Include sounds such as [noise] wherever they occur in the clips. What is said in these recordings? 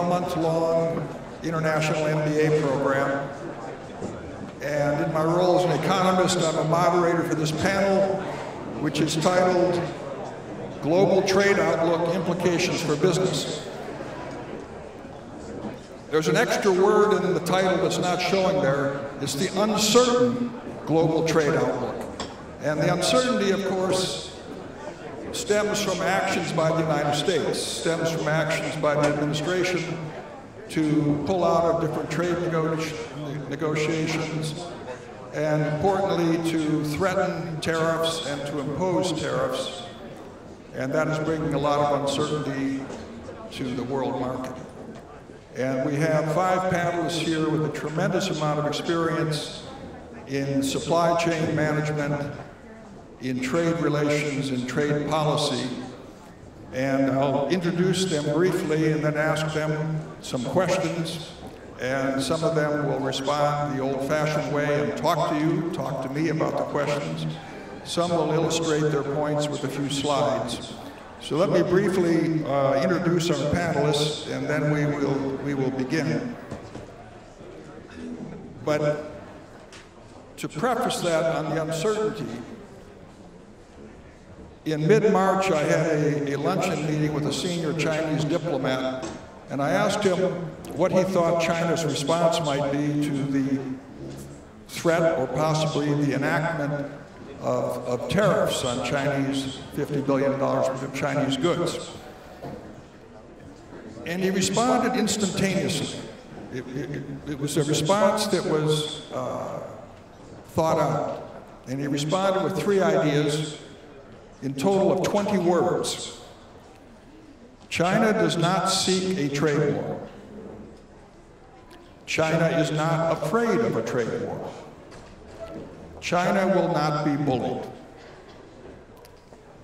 month-long international MBA program. And in my role as an economist, I'm a moderator for this panel, which is titled Global Trade Outlook Implications for Business. There's an extra word in the title that's not showing there. It's the uncertain global trade outlook. And the uncertainty, of course, stems from actions by the United States, stems from actions by the administration to pull out of different trade nego negotiations, and importantly, to threaten tariffs and to impose tariffs. And that is bringing a lot of uncertainty to the world market. And we have five panelists here with a tremendous amount of experience in supply chain management, in trade relations, and trade policy. And I'll introduce them briefly and then ask them some questions. And some of them will respond the old-fashioned way and talk to you, talk to me about the questions. Some will illustrate their points with a few slides. So let me briefly uh, introduce our panelists, and then we will, we will begin. But to preface that on the uncertainty, in mid-March, I had a, a, luncheon meeting with a senior Chinese diplomat, and I asked him what he thought China's response might be to the threat or possibly the enactment of, of tariffs on Chinese $50 billion worth of Chinese goods. And he responded instantaneously. It, it, it was a response that was uh, thought out. And he responded with three ideas in total of 20 words. China does not seek a trade war. China is not afraid of a trade war. China will not be bullied.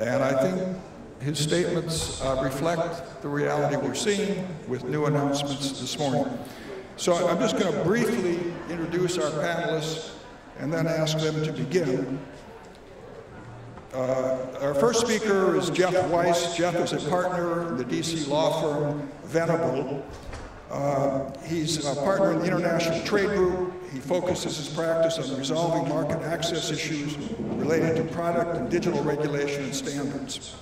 And I think his statements uh, reflect the reality we're seeing with new announcements this morning. So I'm just going to briefly introduce our panelists and then ask them to begin. Uh, our first speaker is Jeff Weiss. Jeff is a partner in the DC law firm Venable. Uh, he's a partner in the International Trade Group. He focuses his practice on resolving market access issues related to product and digital regulation and standards.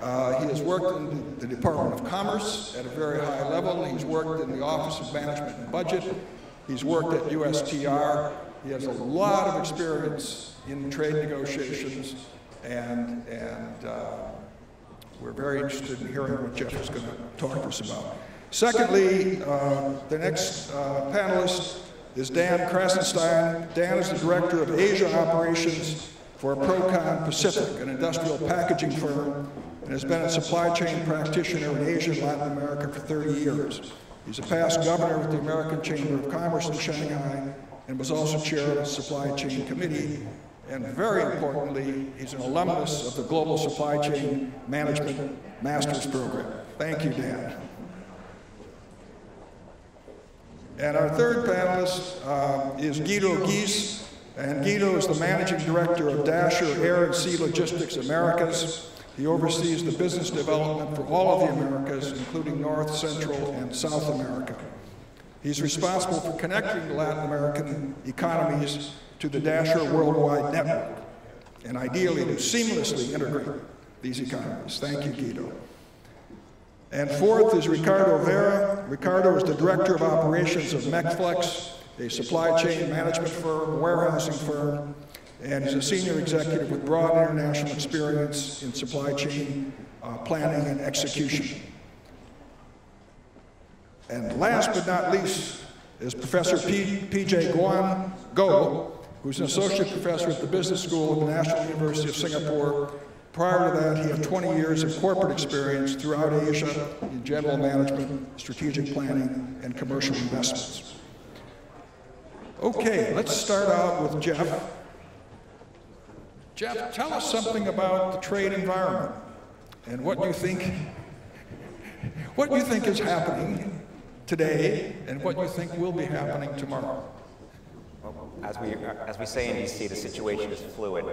Uh, he has worked in the Department of Commerce at a very high level. He's worked in the Office of Management and Budget. He's worked at USTR. He has a lot of experience in trade negotiations, and, and uh, we're very interested in hearing what Jeff is going to talk to us about. Secondly, uh, the next uh, panelist is Dan Krassenstein. Dan is the Director of Asia Operations for Procon Pacific, an industrial packaging firm, and has been a supply chain practitioner in Asia and Latin America for 30 years. He's a past governor with the American Chamber of Commerce in Shanghai and was also chair of the Supply Chain Committee. And very importantly, he's an alumnus of the Global Supply Chain Management Master's Program. Thank you, Dan. And our third panelist uh, is Guido Gries, and Guido is the managing director of Dachser Air and Sea Logistics Americas. He oversees the business development for all of the Americas, including North, Central, and South America. He's responsible for connecting Latin American economies to the Dachser Worldwide Network, and ideally to seamlessly integrate these economies. Thank you, Guido. And fourth is Ricardo Vera. Ricardo is the Director of Operations of Mexflex, a supply chain management firm, warehousing firm, and is a senior executive with broad international experience in supply chain uh, planning and execution. And last but not least is Professor P.J. Guan Goh, who's an associate professor at the Business School of the National University of Singapore. Prior to that, he had 20 years of corporate experience throughout Asia in general management, strategic planning, and commercial investments. Okay, let's start out with Jeff. Jeff, tell us something about the trade environment and what you think what you think is happening today and what you think will be happening tomorrow. As we, as we say in DC, the situation is fluid.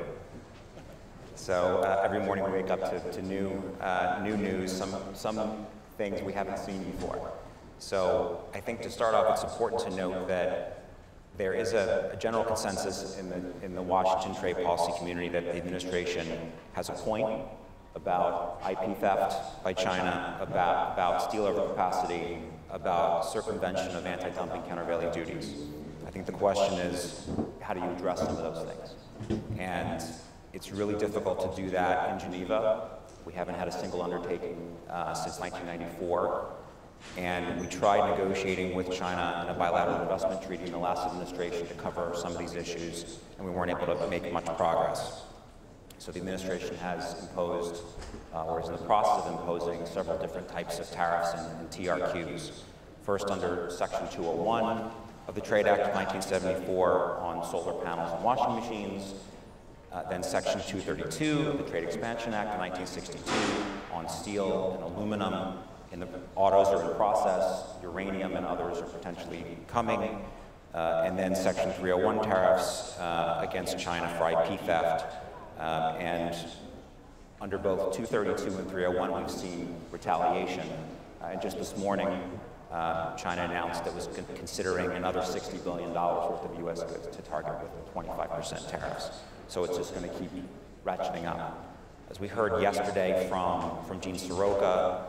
So uh, every morning we wake up to, to new, uh, new news, some, some things we haven't seen before. So I think to start off, it's important to note that there is a, a, general consensus in the, in the Washington trade policy community that the administration has a point about IP theft by China, about, about steel overcapacity, about circumvention of anti-dumping countervailing duties. I think the question is, how do you address some of those things? And it's really difficult to do that in Geneva. We haven't had a single undertaking uh, since 1994. And we tried negotiating with China in a bilateral investment treaty in the last administration to cover some of these issues, and we weren't able to make much progress. So the administration has imposed, uh, or is in the process of imposing, several different types of tariffs and, and TRQs. First, under Section 201 of the Trade Act of 1974 on solar panels and washing machines, uh, then Section 232 of the Trade Expansion Act of 1962 on steel and aluminum. And the autos are in process, uranium and others are potentially coming. Uh, and then Section 301 tariffs uh, against China for IP theft. Uh, and under both 232 and 301, we've seen retaliation. Uh, and just this morning, uh, China announced that it was con considering another $60 billion worth of U.S. goods to target with 25% tariffs. So it's just going to keep ratcheting up. As we heard yesterday from, from Gene Seroka,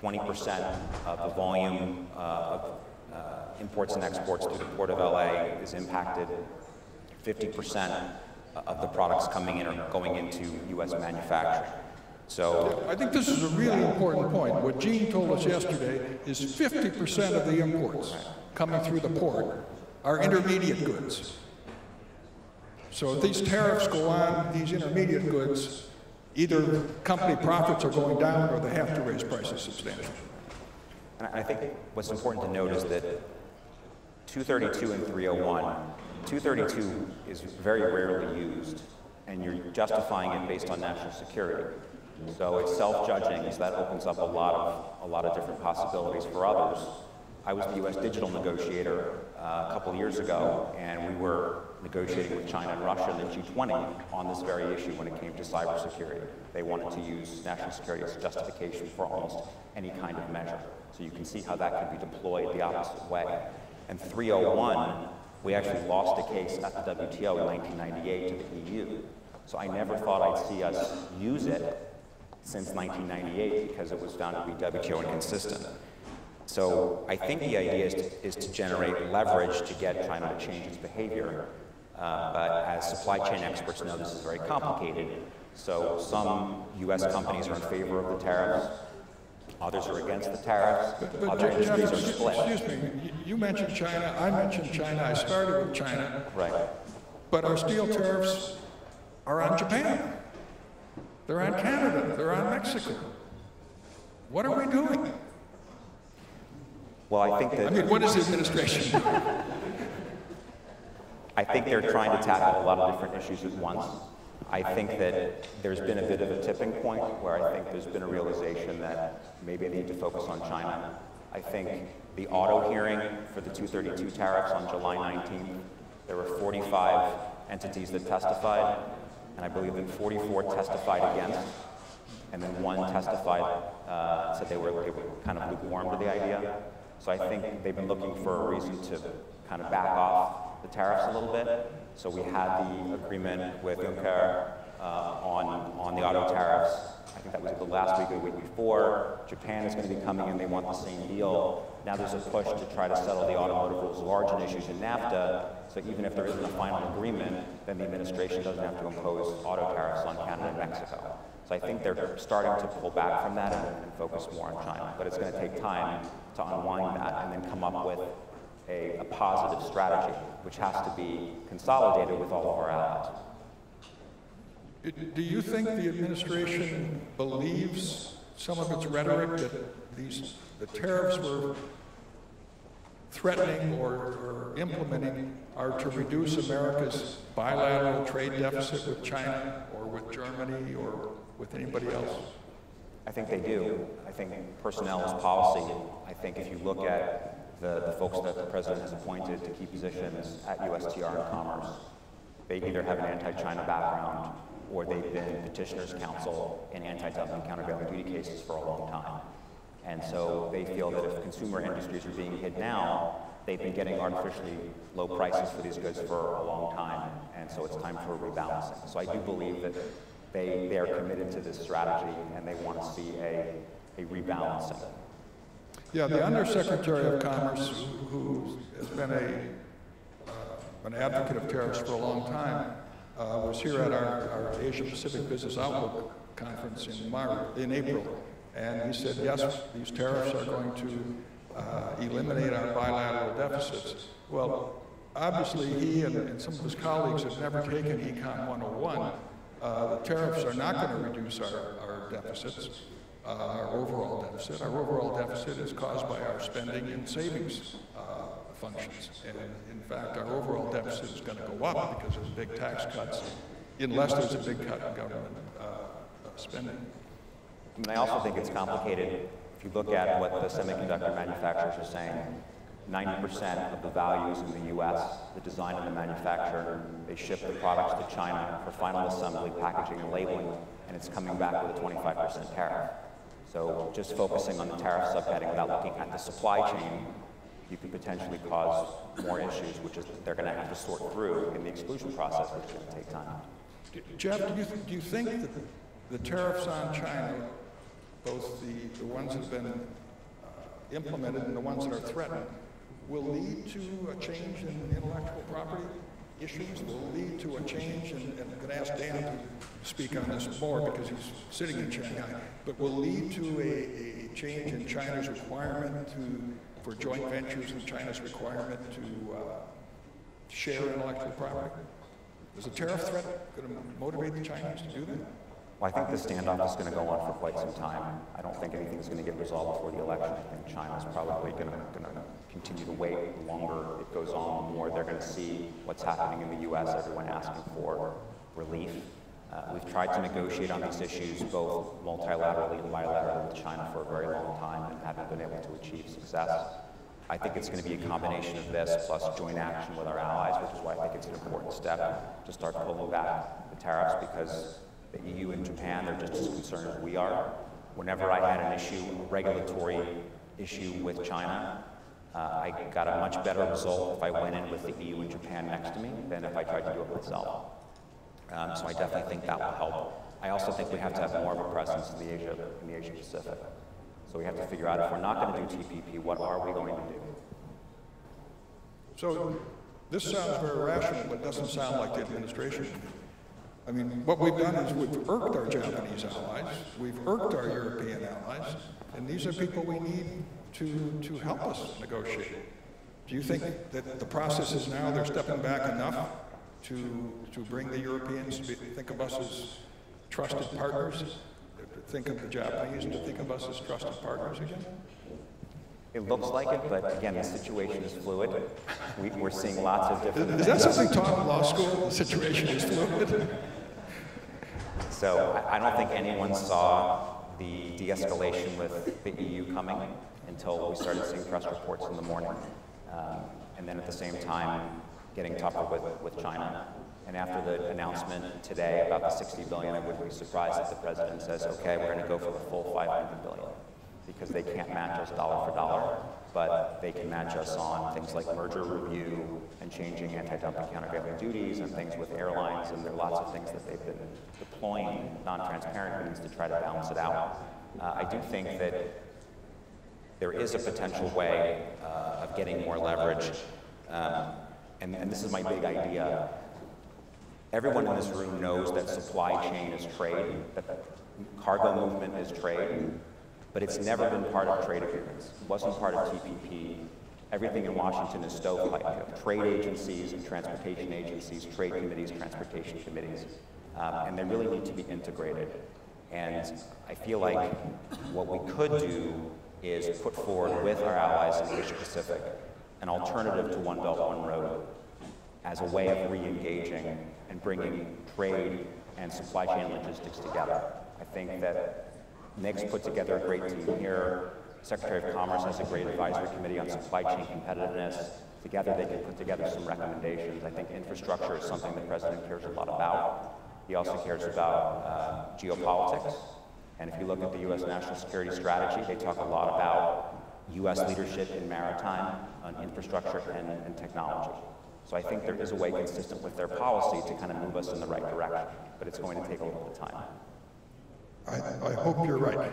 20% of the volume uh, of uh, imports and exports through the Port of LA is impacted. 50% of the products coming in are going into U.S. manufacturing. So I think this is a really important point. What Gene told us yesterday is 50% of the imports coming through the port are intermediate goods. So if these tariffs go on these intermediate goods, either company profits are going down or they have to raise prices substantially. And I think what's important to note is that 232 and 301, 232 is very rarely used, and you're justifying it based on national security. So it's self-judging, so that opens up a lot of a lot of different possibilities for others. I was the U.S. digital negotiator uh, a couple years ago, and we were negotiating with China and Russia in the G20 on this very issue when it came to cybersecurity. They wanted to use national security as justification for almost any kind of measure. So you can see how that could be deployed the opposite way. And 301, we actually lost a case at the WTO in 1998 to the EU. So I never thought I'd see us use it since 1998 because it was found to be WTO inconsistent. So I think the idea is to, is to generate leverage to get China to change its behavior. Uh, but as supply chain experts know, this is very complicated. So some U.S. companies are in favor of the tariffs, others are against the tariffs, but, but other industries are split. Excuse me, you mentioned China, I mentioned China, I started with China. Right. But our steel tariffs are on Japan. They're on Canada, they're on Mexico. What are we doing? Well, I think that... I mean, what is the administration doing? I think they're trying to tackle a lot of different issues at once. I think that there's been a bit of a tipping point where I think there's been a realization that maybe they need to focus on China. I think the auto hearing for the 232 tariffs on July 19th, there were 45 entities that testified, and I believe that 44 testified against, and then one testified, uh, said they were, they were kind of lukewarm to the idea. So I think they've been looking for a reason to kind of back off the tariffs a little bit. So we had the agreement with Juncker uh, on, on the auto tariffs. I think that was the last week or the week before. Japan is going to be coming in. They want the same deal. Now there's a push to try to settle the automotive rules of origin issues in NAFTA. So even if there isn't a final agreement, then the administration doesn't have to impose auto tariffs on Canada and Mexico. So I think they're starting to pull back from that and, and focus more on China. But it's going to take time to unwind that and then come up with a, a positive strategy, which has to be consolidated with all of our allies. Do you think the administration believes some of its rhetoric that these the tariffs were threatening or, or, implementing are to reduce America's bilateral trade deficit with China or with Germany or with anybody else? I think they do. I think personnel is policy. I think if you look at the, the folks that the president has appointed to key positions at USTR and Commerce, they either have an anti-China background or they've been petitioners counsel in anti-dumping countervailing duty cases for a long time. And so they feel that if consumer industries are being hit now, they've been getting artificially low prices for these goods for a long time, and so it's time for a rebalancing. So I do believe that they, they are committed to this strategy and they want to see a, a rebalancing. Yeah, the Undersecretary of Commerce, who has been a, uh, an advocate of tariffs for a long time, uh, was here at our, our Asia Pacific Business Outlook Conference in March, in April, and he said, yes, these tariffs are going to uh, eliminate our bilateral deficits. Well, obviously, he and, and some of his colleagues have never taken Econ 101. Uh, the tariffs are not going to reduce our, our deficits, uh, our overall deficit. Our overall deficit is caused by our spending and savings uh, functions. And in fact, our overall deficit is going to go up because of big tax cuts, unless there's a big cut in government uh, uh, spending. I also think it's complicated. If you look at what the semiconductor manufacturers are saying, 90% of the values in the U.S., the design and the manufacture, they ship the products to China for final assembly, packaging, and labeling, and it's coming back with a 25% tariff. So just focusing on the tariff subheading without looking at the supply chain, you could potentially cause more issues, which is they're going to have to sort through in the exclusion process, which is going to take time. Jeff, do you, do you think that the tariffs on China, both the, the ones that have been uh, implemented and the ones that are threatened, will lead to a change in intellectual property issues, will lead to a change, and, and I'm going to ask Dan to speak on this more because he's sitting in Shanghai, but will lead to a, a change in China's requirement to, for joint ventures and China's requirement to uh, share intellectual property? Is a tariff threat going to motivate the Chinese to do that? Well, I think the standoff is going to go on for quite some time. I don't think anything's going to get resolved before the election. I think China's probably going to, going to continue to wait. The longer it goes on, the more they're going to see what's happening in the U.S., everyone asking for relief. Uh, we've tried to negotiate on these issues both multilaterally and bilaterally with China for a very long time and haven't been able to achieve success. I think it's going to be a combination of this plus joint action with our allies, which is why I think it's an important step to start pulling back the tariffs because the EU and Japan, they're just as concerned as we are. Whenever I had an issue, a regulatory issue with China, uh, I got a much better result if I went in with the EU and Japan next to me than if I tried to do it myself. Um, so I definitely think that will help. I also think we have to have more of a presence in the Asia, in the Asia Pacific. So we have to figure out if we're not going to do TPP, what are we going to do? So this sounds very rational, but doesn't sound like the administration. I mean, what we've done is we've irked our Japanese allies, we've irked our European allies, and these are people we need to, to help us negotiate. Do you think that the process is now they're stepping back enough to, to bring the Europeans to be, think of us as trusted partners, to think of the Japanese to think of us as trusted partners again? It looks like it, but again, the situation is fluid. We, we're seeing lots of different Is that something taught in law school? The situation is fluid? [laughs] So I, I don't think anyone saw the de-escalation with the EU coming until we started seeing press reports in the morning. Um, and then at the same time, getting tougher with, with China. And after the announcement today about the 60 billion, I wouldn't be surprised if the president says, okay, we're going to go for the full 500 billion because they can't match us dollar for dollar, but they can match us on things like merger review and changing anti-dumping countervailing duties and things with airlines, and there are lots of things that they've been deploying non-transparent means to try to balance it out. Uh, I do think that there is a potential way uh, of getting more leverage, um, and, and this is my big idea. Everyone in this room knows that supply chain is trade, that cargo movement is trade, but it's never been part of trade agreements. It wasn't part of TPP. Everything in Washington is stovepipe. You have trade agencies and transportation agencies, trade committees, transportation committees, um, and they really need to be integrated. And I feel like what we could do is put forward with our allies in Asia Pacific an alternative to One Belt, One Road as a way of re-engaging and bringing trade and supply chain logistics together. I think that Nick's put together a great team here. Secretary of Commerce has a great advisory committee on supply chain competitiveness. Together, they can put together some recommendations. I think infrastructure is something the president cares a lot about. He also cares about uh, geopolitics. And if you look at the U.S. national security strategy, they talk a lot about U.S. leadership in maritime, on infrastructure, and, and technology. So I think there is a way consistent with their policy to kind of move us in the right direction, but it's going to take a little bit of time. I, I hope you're right.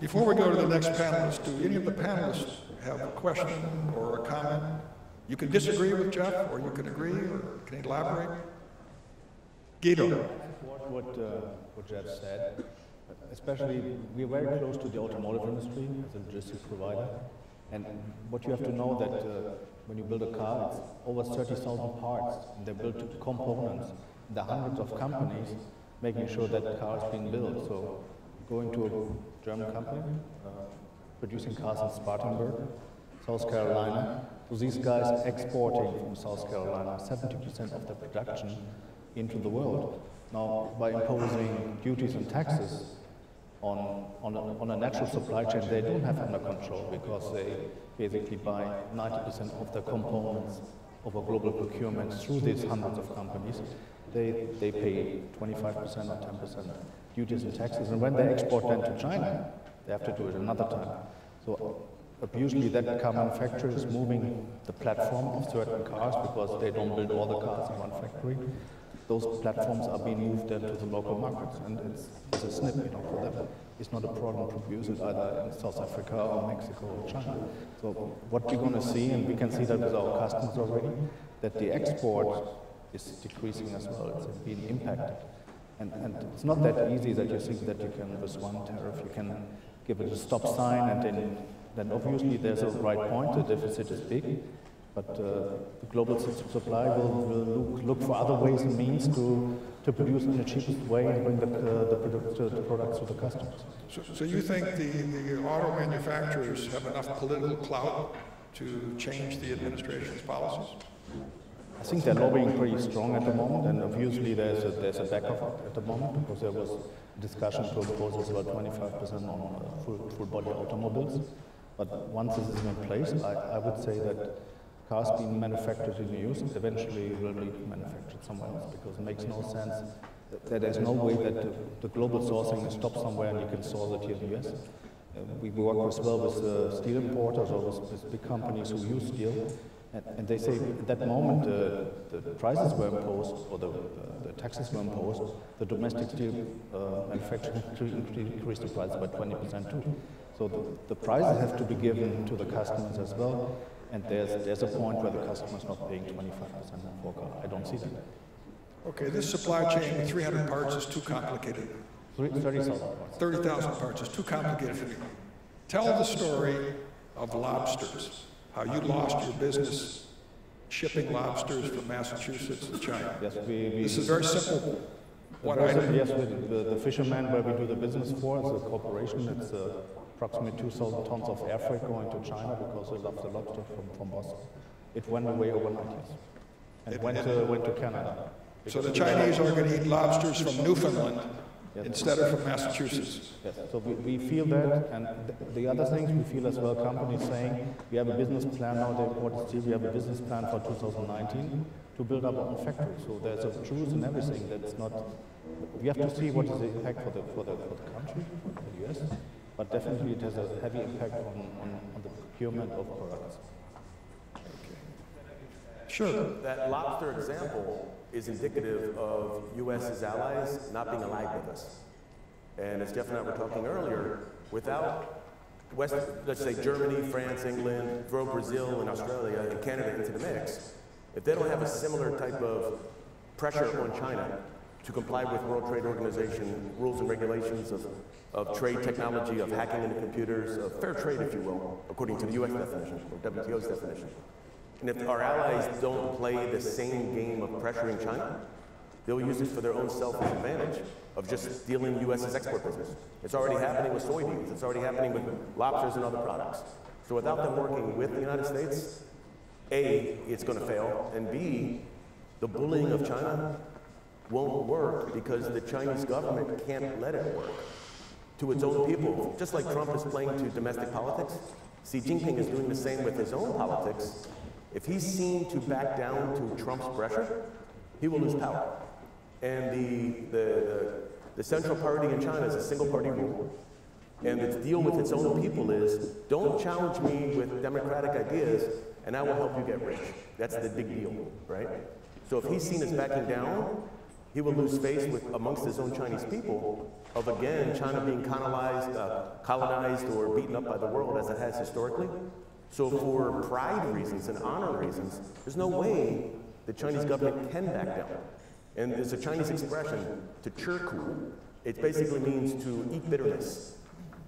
Before we go to the next panelist, do any of the panelists have a question or a comment? You can disagree with Jeff, or you can agree, or can elaborate? Guido. What, uh, what Jeff said, especially we're very close to the automotive industry as a logistics provider. And what you have to know that uh, when you build a car, it's over 30,000 parts. And they're built to components. Are hundreds of companies making sure that the car is being built. So going to a German company, producing cars in Spartanburg, South Carolina. So these guys exporting from South Carolina 70% of their production into the world. Now, by imposing duties and taxes on, on, a, on a natural supply chain, they don't have under control because they basically buy 90% of their components of a global procurement through these hundreds of companies. They, they pay 25% or 10% duties and taxes, and when they export them to China, they have to do it another time. So usually that car manufacturer is moving the platform of certain cars because they don't build all the cars in one factory those platforms are being moved then to the local markets, and it's, it's a snip, you know, for them. It's not a problem to produce it either in South Africa or Mexico or China. So what we're going to see, and we can see that with our customers already, that the export is decreasing as well. It's being impacted. And, and it's not that easy that you think that you can, with one tariff, you can give it a stop sign, and then, then obviously there's a right point, the deficit is big, but uh, the global supply will, will look, look, for other ways and means to, to produce in the cheapest way and bring the, uh, the, product, uh, the products to the customers. So, so you think the, the auto manufacturers have enough political clout to change the administration's policies? I think they're lobbying pretty strong at the moment, and obviously there's a, there's a back of at the moment because there was discussion to impose about 25% on full, full body automobiles. But once this is in place, I, I would say that cars being manufactured in the US eventually will be manufactured somewhere else because it makes no sense that there's no way that the, the global sourcing is stopped somewhere and you can source it here in the US. Uh, we work as well with uh, steel importers or with, with, big companies who use steel, and, and they say at that moment uh, the prices were imposed or the, the, taxes were imposed, the domestic steel uh, manufacturing increased the price by 20% too. So the, the prices have to be given to the customers as well, and there's, there's a point where the customer's not paying 25% for car. I don't see that. Okay, this supply chain with 300 parts is too complicated. 30,000 parts. 30,000 parts is too complicated for me. Tell the story of lobsters, how you lost your business shipping lobsters from Massachusetts to China. Yes, we, we this is very simple. What I yes, the, the, fisherman where we do the business for, it's a corporation. It's a approximately 2,000 tons of air freight going to China because they love the lobster from, from Boston. It went away overnight, yes. And it, went, to, uh, went to Canada. So the Chinese are going to eat lobsters from Newfoundland. Instead of from Massachusetts. Yes, so we, we feel that, and th the other things we feel as well, companies saying, we have a business plan now, they reported still, we have a business plan for 2019 to build up our own factory. So there's a truth in everything that's not, we have to see what is the impact for the, for the, for the country, the US, but definitely it has a heavy impact on, on, on the procurement of products. Sure. That lobster example is indicative of U.S.'s allies not being aligned with us. And as Jeff and I were talking earlier, without West, let's say Germany, France, England, throw Brazil and Australia and Canada into the mix, if they don't have a similar type of pressure on China to comply with World Trade Organization rules and regulations of, of trade technology, of hacking into computers, of fair trade, if you will, according to the US definition, or WTO's definition. And if our allies don't play the same game of pressuring China, they'll use it for their own selfish advantage of just stealing US's export business. It's already happening with soybeans. It's already happening with lobsters and other products. So without them working with the United States, A, it's going to fail, and B, the bullying of China won't work because the Chinese government can't let it work. to its own people, just like Trump is playing to domestic politics, Xi Jinping is doing the same with his own politics. If he's seen to back down to Trump's pressure, he will lose power. And the, the, the, the central party in China is a single party rule. And its deal with its own people is don't challenge me with democratic ideas, and I will help you get rich. That's the big deal, right? So if he's seen as backing down, he will lose face with amongst his own Chinese people of again China being colonized, uh, colonized or beaten up by the world as it has historically. So for pride reasons and honor reasons, there's no way the Chinese government can back down. And there's a Chinese expression, to chirku. It basically means to eat bitterness.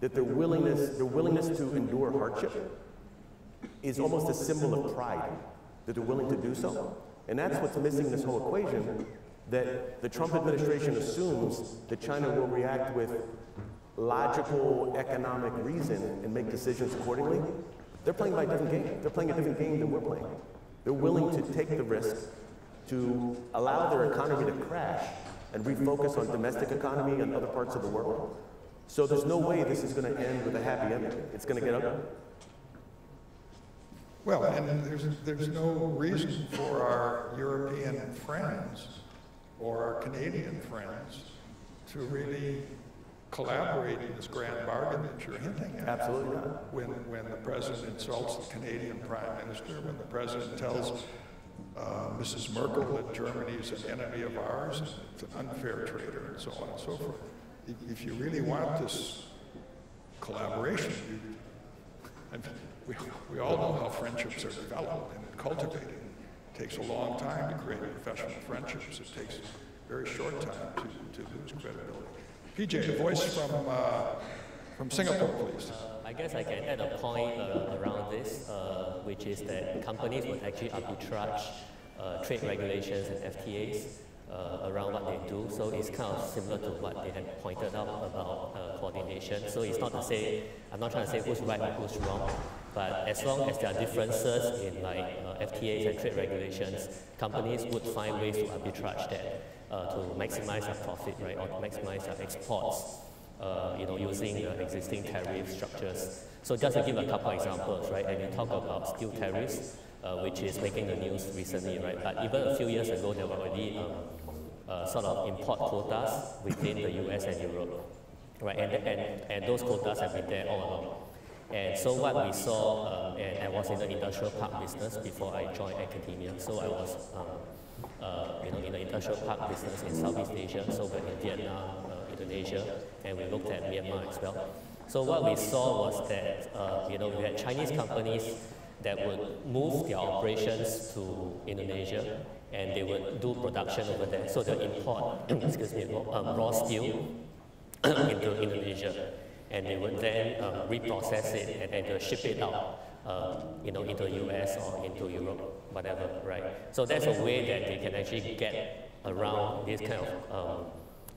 That their willingness, their willingness to endure hardship is almost a symbol of pride, that they're willing to do so. And that's what's missing in this whole equation, that the Trump administration assumes that China will react with logical economic reason and make decisions accordingly. They're playing by a different game. They're playing a different game than we're playing. They're willing to take the risk to allow their economy to crash and refocus on domestic economy and other parts of the world. So there's no way this is going to end with a happy ending. It's going to get ugly. Well, and there's, there's no reason for our European friends or our Canadian friends to really collaborate in this grand bargain that you're hinting at. Absolutely not. When, when the president insults the Canadian prime minister, when the president tells uh, Mrs. Merkel that Germany is an enemy of ours, it's an unfair trader, and so on and so forth. If- you really want this collaboration, you, we, we all know how friendships are developed and cultivated. It takes a long time to create professional friendships. It takes a very short time to, to lose credibility. PJ, a voice from, uh, from Singapore, please. I guess I can add a point uh, around this, uh, which is that companies would actually arbitrage uh, trade regulations and FTAs uh, around what they do. So it's kind of similar to what they had pointed out about uh, coordination. So it's not to say, I'm not trying to say who's right or who's wrong, but as long as there are differences in like uh, FTAs and trade regulations, companies would find ways to arbitrage that uh, to maximize their profit, right, or to maximize their exports uh, you know, using uh, existing tariff structures. So just to give a couple examples, right, and you talk about steel tariffs, uh, which is making the news recently, right, but even a few years ago, there were already um, uh, sort of import quotas within the US and Europe, right, and, and, and those quotas have been there all along. And so what we saw, um, and I was in the industrial park business before I joined academia, so I was um, uh, you know, in the industrial park business in Southeast Asia, so we're in Vietnam, uh, Indonesia, and we looked at Myanmar as well. So what we saw was that, uh, you know, we had Chinese companies that would move their operations to Indonesia, and they would do production over there. So they import, [coughs] excuse me, um, raw steel [coughs] into Indonesia, and they would then um, reprocess it and then ship it out, you know, into the US or into Europe, whatever, right? So that's a way that they can actually get around this kind of um,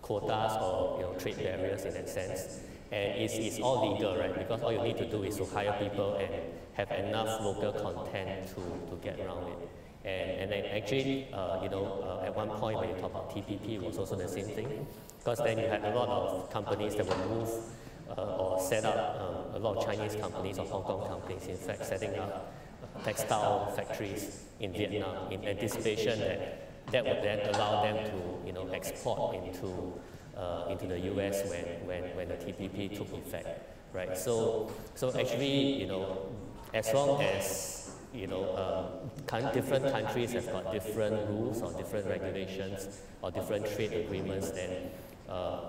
quotas or you know trade barriers in that sense. And it's, it's all legal, right? Because all you need to do is to hire people and have enough local content to, to get around it. And, and then actually, uh, you know, uh, at one point when you talk about TPP, it was also the same thing. Because then you had a lot of companies that would move uh, or set up um, a lot of Chinese companies or Hong Kong companies, in fact, setting up uh, textile factories in Vietnam in anticipation that that would then allow them to, you know, export into uh, into the U.S. when, when, when the TPP took effect, right? So so actually, you know, as long as you know, um, different countries have got different rules or different regulations or different trade agreements, then uh,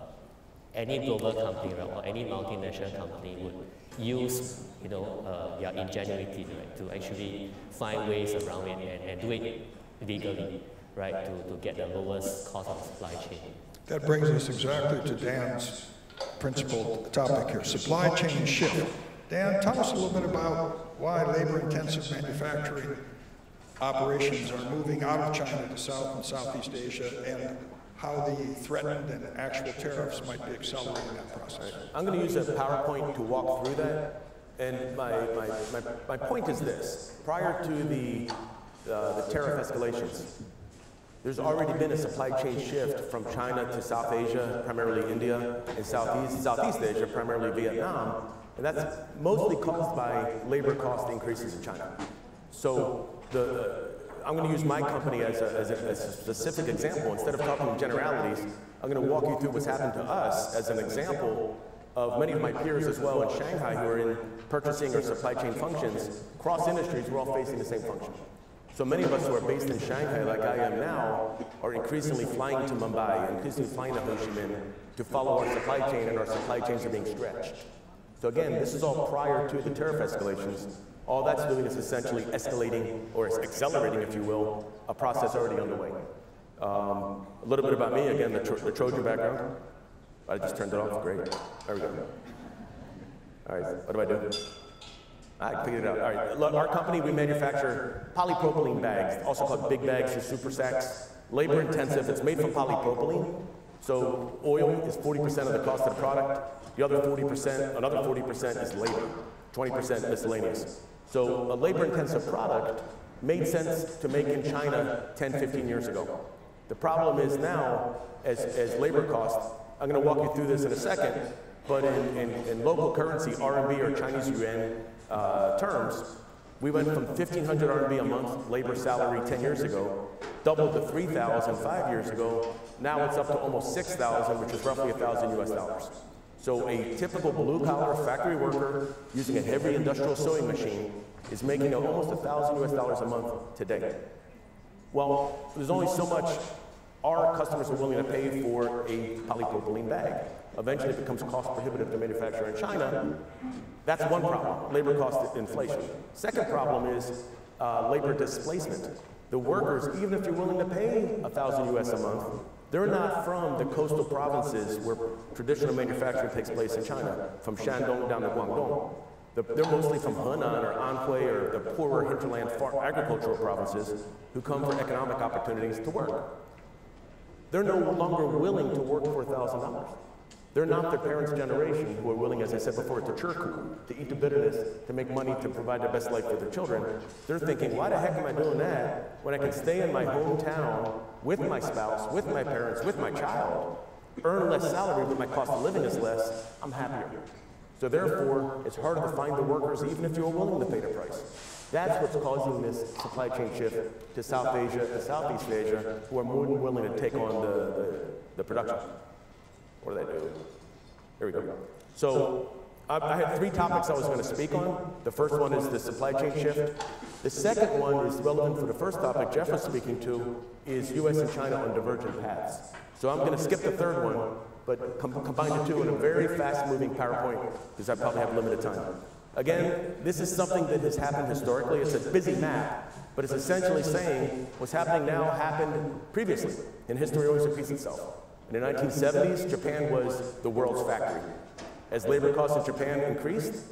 any global company right, or any multinational company would use, you know, uh, their ingenuity right, to actually find ways around it and, and do it legally, right, to, to get the lowest cost of supply chain. That brings us exactly to Dan's principal topic here, supply chain shift. Dan, tell us a little bit about why labor-intensive manufacturing operations are moving out of China to South and Southeast Asia and how the threatened and actual tariffs might be accelerating that process. I'm going to use a PowerPoint to walk through that. And my, my, my, my point is this. Prior to the, uh, the tariff escalations, there's already been a supply chain shift from China to South Asia, primarily India, and Southeast, Southeast Asia, primarily Vietnam, and that's mostly caused by labor cost increases in China. So the, I'm going to use my company as a, as, a, as a specific example. Instead of talking in generalities, I'm going to walk you through what's happened to us as an example of many of my peers as well in Shanghai who are in purchasing or supply chain functions. Cross industries, we're all facing the same function. So many of us who are based in Shanghai, like I am now, are increasingly flying to Mumbai, increasingly flying to Ho Chi Minh to follow our supply chain, and our supply chains are being stretched. So again, this is all prior to the tariff escalations. All that's doing is essentially escalating, or accelerating, if you will, a process already underway. Um, a little bit about me, again, the, tro the Trojan background. I just turned it off, great. There we go. All right, what do I do? I figured it out. All right, Look, our company, we manufacture polypropylene bags, also called big bags or super sacks. Labor intensive, it's made from polypropylene. So oil is 40% of the cost of the product. The other 40%, another 40% is labor, 20% miscellaneous. So a labor intensive product made sense to make in China 10, 15 years ago. The problem is now, as, as labor costs, I'm gonna walk you through this in a second, but in, in, in local currency, RMB or Chinese yuan, uh, terms, we went from 1,500 RMB a month labor salary 10 years ago, doubled to 3,000 five years ago. Now it's up to almost 6,000, which is roughly 1,000 US dollars. So a typical blue collar factory worker using a heavy industrial sewing machine is making almost 1,000 US dollars a month today. Well, there's only so much our customers are willing to pay for a polypropylene bag. Eventually it becomes cost prohibitive to manufacture in China. That's one problem, labor cost inflation. Second problem is uh, labor displacement. The workers, even if you're willing to pay 1,000 US a month, they're not from the coastal provinces where traditional manufacturing takes place in China, from Shandong down to Guangdong. they're mostly from Hunan or Anhui or the poorer hinterland agricultural provinces who come for economic opportunities to work. They're no longer willing to work for $1,000. They're not their parents' generation who are willing, as I said before, to churku, to eat the bitterness, to make money to provide the best life for their children. They're thinking, why the heck am I doing that when I can stay in my hometown with my spouse, with my parents, with my child, earn less salary, but my cost of living is less, I'm happier. So therefore, it's harder to find the workers even if you're willing to pay the price. That's what's causing this supply chain shift to South Asia and Southeast Asia, who are more than willing to take on the, the, the production. What do they do? Here we go. So I, I had three topics I was going to speak on. The first one is the supply chain shift. The second one is relevant for the first topic Jeff was speaking to, is U.S. and China on divergent paths. So I'm going to skip the third one, but com combine the two in a very fast-moving PowerPoint, because I probably have limited time. Again, this is something that has happened historically. It's a busy map, but it's essentially saying what's happening now happened previously, and history always repeats itself. In the 1970s, Japan was the world's factory. As labor costs in Japan increased,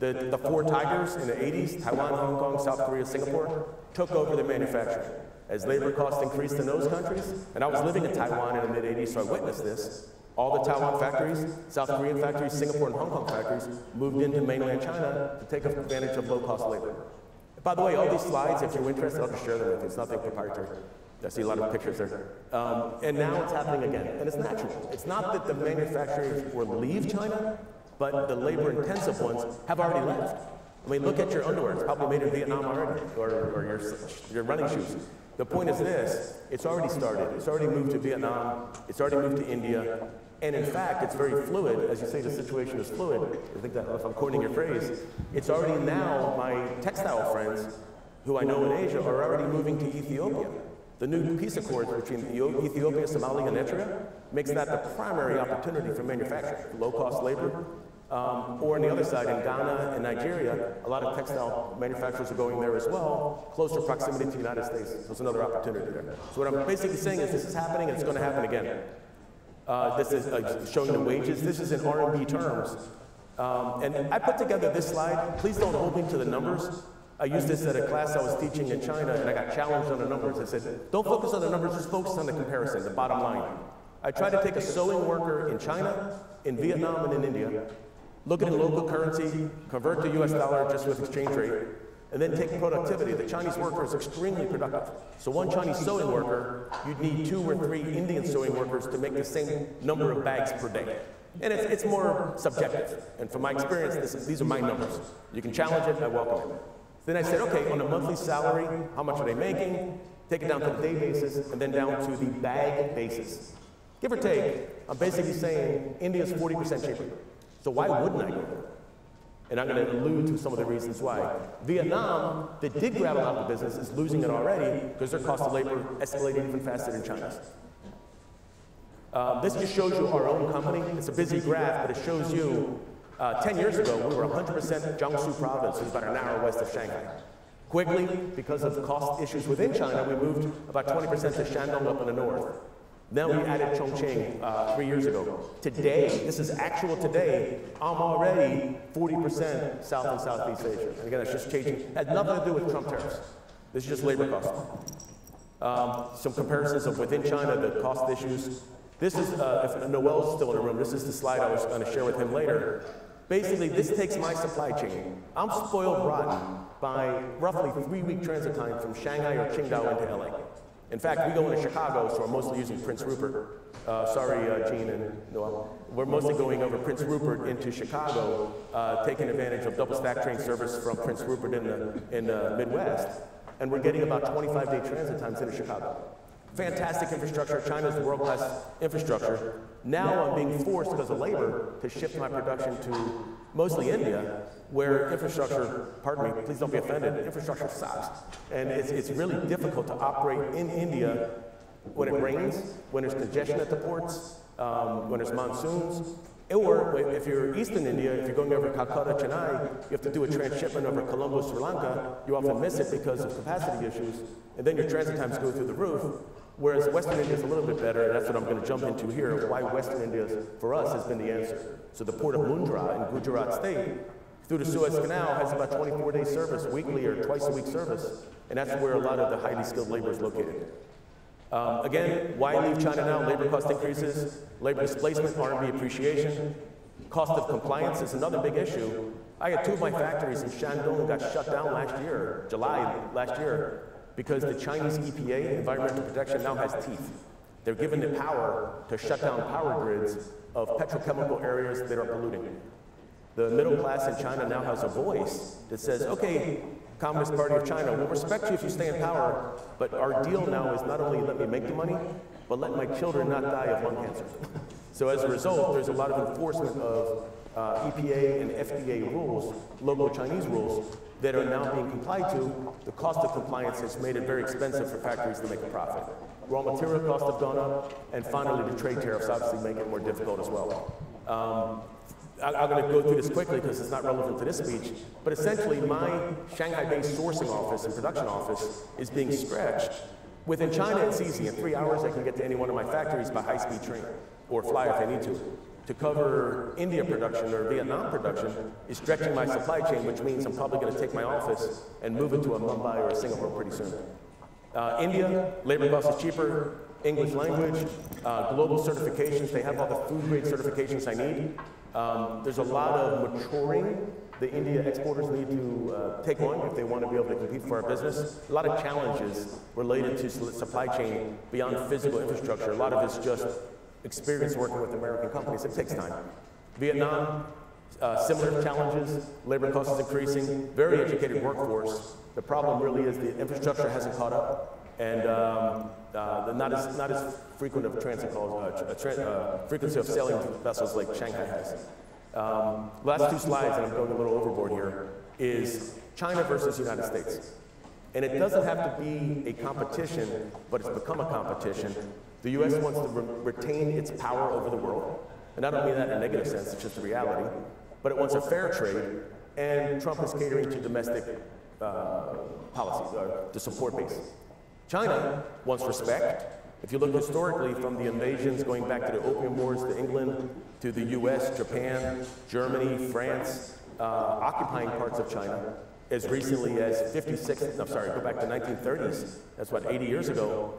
the, the four tigers in the 80s, Taiwan, Hong Kong, South Korea, Singapore, took over the manufacturing. As labor costs increased in those countries, and I was living in Taiwan in the mid 80s, so I witnessed this. All the Taiwan factories, South Korean factories, Singapore and Hong Kong factories moved into mainland China to take advantage of low cost labor. By the way, all these slides, if you're interested, I'll just share them with you. It's nothing proprietary. I see a lot of pictures there. Um, and now it's happening again, and it's natural. It's not that the manufacturers will leave China, but the labor-intensive ones have already left. I mean, look at your underwear. It's probably made in Vietnam already, or, or your, your running shoes. The point is this, it's already started. It's already moved to Vietnam. It's already moved to India. And in fact, it's very fluid. As you say, the situation is fluid. I think that if I'm quoting your phrase, it's already now my textile friends who I know in Asia are already moving to Ethiopia. The new peace accords between Ethiopia, Somalia, and Eritrea makes that the primary opportunity for manufacturing, low-cost labor. Um, or on the other side, in Ghana and Nigeria, a lot of textile manufacturers are going there as well, closer proximity to the United States. So it's another opportunity there. So what I'm basically saying is this is happening and it's going to happen again. Uh, this is uh, showing the wages. This is in RMB terms. Um, and I put together this slide. Please don't hold me to the numbers. I used this at a class I was teaching in China, and I got challenged on the numbers. I said, don't focus on the numbers, just focus on the comparison, the bottom line. I tried to take a sewing worker in China, in Vietnam, and in India, look at in local currency, convert to US dollar just with exchange rate, and then take productivity. The Chinese worker is extremely productive. So one Chinese sewing worker, you'd need two or three Indian sewing workers to make the same number of bags per day. And it's, it's more subjective. And from my experience, this, these are my numbers. You can challenge it, I welcome it. Then I said, okay, on a monthly salary, how much are they making? Take it down to the day basis, and then down to the bag basis. Give or take, I'm basically saying India's 40% cheaper. So why wouldn't I go there? And I'm going to allude to some of the reasons why. Vietnam, that did grab a lot of the business, is losing it already because their cost of labor escalated even faster than China's. Um, this just shows you our own company. It's a busy graph, but it shows you uh, 10 years ago, we were 100% Jiangsu province, which is about an hour west of Shanghai. Quickly, because of cost issues within China, we moved about 20% to Shandong up in the north. Then we added Chongqing uh, three years ago. Today, this is actual today, I'm already 40% South and Southeast Asia. And again, it's just changing. It has nothing to do with Trump tariffs. This is just labor costs. Um, some comparisons of within China, the cost issues. This is, uh, if Noel's still in the room, this is the slide I was going to share with him later. Basically, this takes my supply chain. I'm spoiled rotten by roughly three-week transit time from Shanghai or Qingdao into LA. In fact, we go into Chicago, so we're mostly using Prince Rupert. Uh, sorry, uh, Gene and Noel. We're mostly going over Prince Rupert into Chicago, uh, taking advantage of double stack train service from Prince Rupert in the, in the Midwest. And we're getting about 25 day transit times into Chicago. Fantastic infrastructure, China's world-class infrastructure. Now I'm being forced because of labor to shift my production to mostly India, where infrastructure, pardon me, please don't be offended, infrastructure sucks. And it's, it's really difficult to operate in India when it rains, when there's congestion at the ports, um, when there's monsoons, or if you're eastern India, if you're going over Calcutta, Chennai, you have to do a transshipment over Colombo, Sri Lanka. You often miss it because of capacity issues, and then your transit times go through the roof. Whereas Western India is a little bit better, and that's what I'm going to jump into here, why Western India, for us, has been the answer. So the port of Mundra in Gujarat State, through the Suez Canal, has about 24-day service, weekly or twice-a-week service, and that's where a lot of the highly skilled labor is located. Um, again, why leave China now? Labor cost increases, labor displacement, RMB appreciation, cost of compliance is another big issue. I had two of my factories in Shandong got shut down last year, July last year, because the Chinese EPA, Environmental Protection, now has teeth. They're given the power to shut down power grids of petrochemical areas that are polluting. The middle class in China now has a voice that says, okay, Communist Party of China, we'll respect you if you stay in power, but our deal now is not only let me make the money, but let my children not die of lung cancer. [laughs] so as a result, there's a lot of enforcement of uh, EPA and FDA rules, local Chinese rules, that are now being complied to. The cost of compliance has made it very expensive for factories to make a profit. Raw material costs have gone up, and finally the trade tariffs obviously make it more difficult as well. Um, I'm going to go through this quickly because it's not relevant to this speech, but essentially my Shanghai-based sourcing office and production office is being stretched. Within China, it's easy. In three hours, I can get to any one of my factories by high-speed train or fly if I need to. To cover India production or Vietnam production is stretching my supply chain, which means I'm probably going to take my office and move it to a Mumbai or a Singapore pretty soon. Uh, India, labor cost is cheaper, English language, uh, global certifications, they have all the food grade certifications I need. Um, there's a lot of maturing the India exporters need to uh, take on if they want to be able to compete for our business. A lot of challenges related to supply chain beyond physical infrastructure. A lot of it's just experience working with American companies. It takes time. Vietnam, uh, similar challenges. Labor costs is increasing. Very educated workforce. The problem really is the infrastructure hasn't caught up, and um, uh, not as not as frequent of transit calls, uh, tra uh, frequency of sailing vessels like Shanghai has. Um, last two slides, and I'm going a little overboard here, is China versus United States. And it doesn't have to be a competition, but it's become a competition. The U.S. wants to re retain its power over the world. And I don't mean that in a negative sense, it's just a reality. But it wants a fair trade, and Trump is catering to domestic uh, policies, or the support base. China wants respect. If you look historically from the invasions going back to the Opium Wars to England, to the US, Japan, Germany, France, uh, occupying parts of China, as recently as 56, I'm sorry, go back to 1930s, that's what, 80 years ago,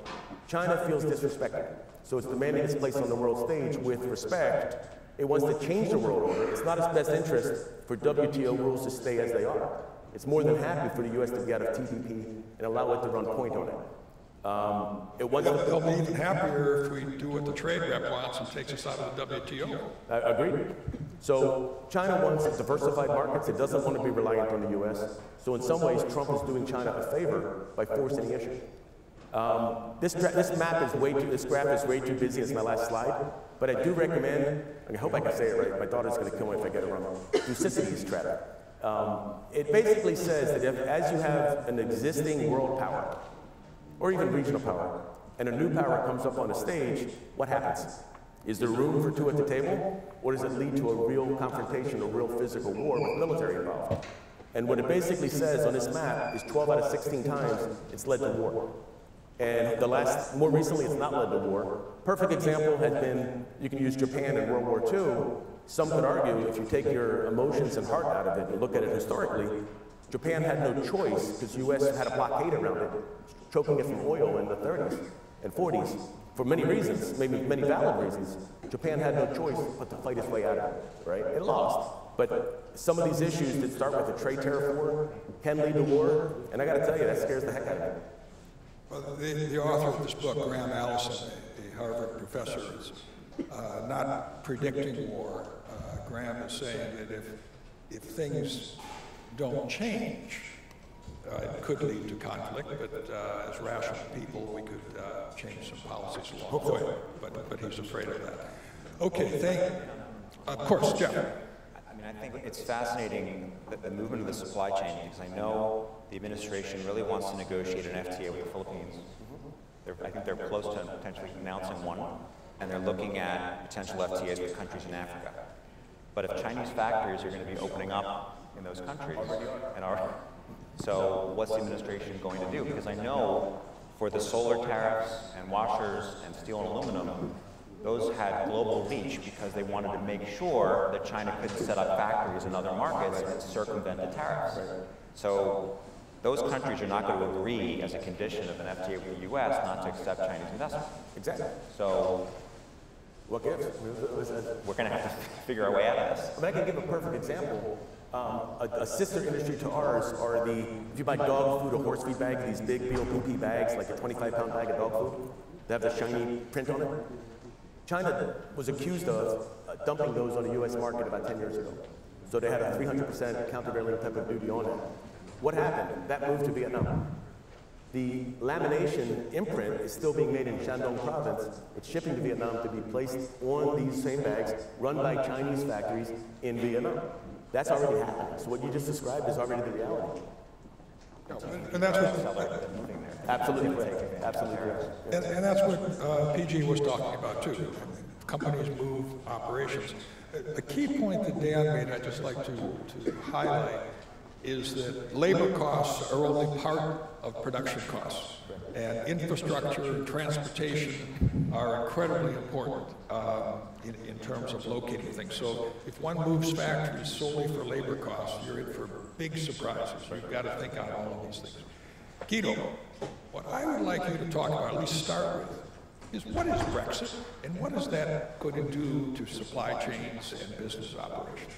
China feels disrespected. So it's demanding its place on the world stage with respect. It wants to change the world order. It's not its best interest for WTO rules to stay as they are. it's more than happy for the U.S. to get out of TPP and allow it to run point on it. Um, it wants They'll, they'll be even happier if we do what the trade rep wants and takes us out of the WTO. I agree. So China wants diversified markets. It doesn't want to be reliant on the U.S. So in some ways, Trump is doing China a favor by forcing the issue. Um, this, gra- this map is way too, this graph is way too busy. It's my last slide. But I do recommend, I hope I can say it right. My daughter's going to kill me if I get it wrong. Thucydides trap. Um, it basically says that if, as you have an existing world power, or even regional power, and a new power comes up on a stage, what happens? Is there room for two at the table, or does it lead to a real confrontation, a real physical war with military involved? And what it basically says on this map is 12 out of 16 times it's led to war. And the last, more recently, it's not led to war. Perfect example has been, you can use Japan in World War II. Some could argue if you take your emotions and heart out of it and look at it historically, Japan had no choice because the U.S. had a blockade around it, choking it from oil in the 30s and 40s for many reasons, maybe many valid reasons. Japan had no choice but to fight its way out of it, right? It lost. But some of these issues that start with a trade tariff war can lead to war, and I got to tell you, that scares the heck out of me. Well, the, the author of this book, Graham Allison, a Harvard professor, is uh, not predicting war. Uh, Graham is saying that if, if things don't change, uh, it could lead to conflict, but uh, as rational people, we could uh, change some policies along the way. But, but he's afraid of that. Okay, thank, of course, Jeff. I mean, I think it's fascinating that the movement of the supply chain, because I know the administration really wants to negotiate an FTA with the Philippines. They're, I think they're close to potentially announcing one, and they're looking at potential FTAs with countries in Africa. But if Chinese factories are going to be opening up in those countries, and are, so what's the administration going to do? Because I know for the solar tariffs and washers and steel and aluminum, those had global reach because they wanted to make sure that China couldn't set up factories in other markets and circumvent the tariffs. So those countries are not going to agree as a condition of an FTA with the U.S. not to accept Chinese investment. Exactly. So What gives? we're going to have to [laughs] figure our way out of this. I mean, I can give a perfect example. Um, a, a sister industry to ours are the, if you buy dog food or horse feed bags, these big BOPP bags, like a 25 pound bag of dog food, they have the shiny print on it. China was accused of uh, dumping those on the US market about 10 years ago. So they had a 300% countervailing type of duty on it. What happened? That moved to Vietnam. The lamination imprint is still being made in Shandong province. It's shipping to Vietnam to be placed on these same bags run by Chinese factories in Vietnam. That's already happening. So what you just described is already the reality. And that's what, Absolutely correct. Absolutely correct. and, and that's what uh, PG was talking about too. Companies move operations. A- A key point that Dan made, I'd just like to, to highlight, is that labor costs are only part of production costs. And infrastructure and transportation are incredibly important um, in, in terms of locating things. So if one moves factories solely for labor costs, you're in for big surprises. So you've got to think on all of these things. Guido, what I would like you to talk about, at least start with, is what is Brexit and what is that going to do to supply chains and business operations?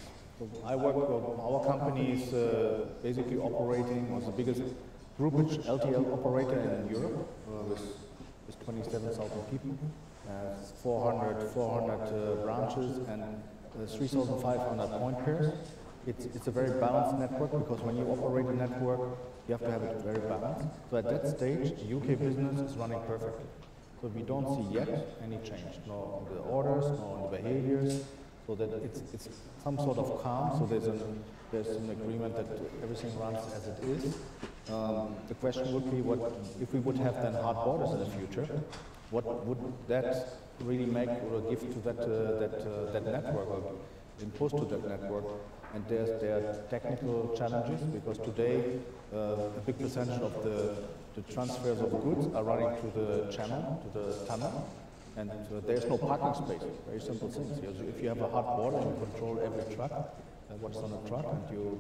I work with our company is uh, basically operating was the biggest groupage LTL operator in Europe uh, with, with 27,000 people, uh, 400, 400 uh, branches and uh, 3,500 point pairs. It's, it's a very balanced network because when you operate a network, you have to have it very balanced. So at that stage, UK business is running perfectly. So we don't see yet any change, nor in the orders, nor in the behaviors. So that it's, it's some sort of calm, so there's an, there's an agreement that everything runs as it is. Um, the question would be what, if we would have then hard borders in the future, what would that really make or give to that, uh, that, uh, that network or impose to that network? And there's, there are technical challenges because today uh, a big percentage of the, the transfers of goods are running through the channel, to the tunnel, and uh, there's no parking space. Very simple things. If you have a hard border, you control every truck, what's on the truck, and you,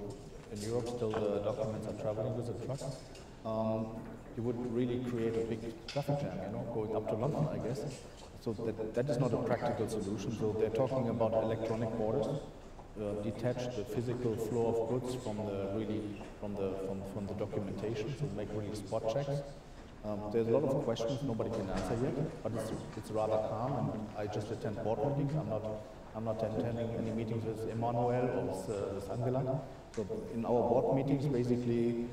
in Europe, still the documents are traveling with the truck. Um, you would really create a big traffic jam, you know, going up to London, I guess. So that, that is not a practical solution. So they're talking about electronic borders, uh, detach the physical flow of goods from the really from the from, from the documentation, so make really spot checks. Um, there's a lot of questions nobody can answer yet, but it's, it's rather calm. And I just attend board meetings. I'm not I'm not attending any meetings with Emmanuel or with, uh, with Angela. So in our board meetings, basically,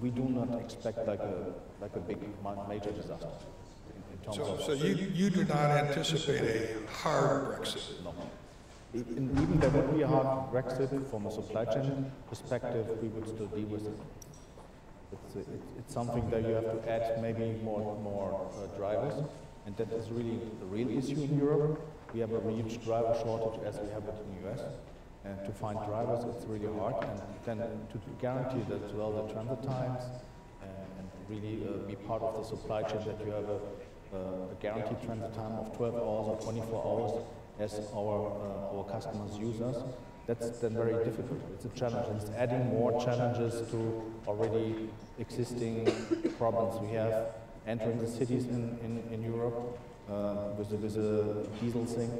we do not expect like a like a big major disaster. In, in So, so you, you do not anticipate a hard Brexit? no. In, even there would be a hard Brexit from a supply chain perspective, we would still deal with it. It's, it's, it's something that you have to add maybe more more uh, drivers, and that is really the real issue in Europe. We have a huge driver shortage as we have it in the US. And to find drivers, it's really hard. And then to guarantee that as well the transit times and, and really uh, be part of the supply chain that you have a, uh, a guaranteed transit time of 12 hours or 24 hours as our, uh, our customers use us. That's then very difficult. It's a challenge. It's adding more challenges to already existing problems we have entering the cities in, in, in Europe uh, Uh, with, the, with a diesel thing.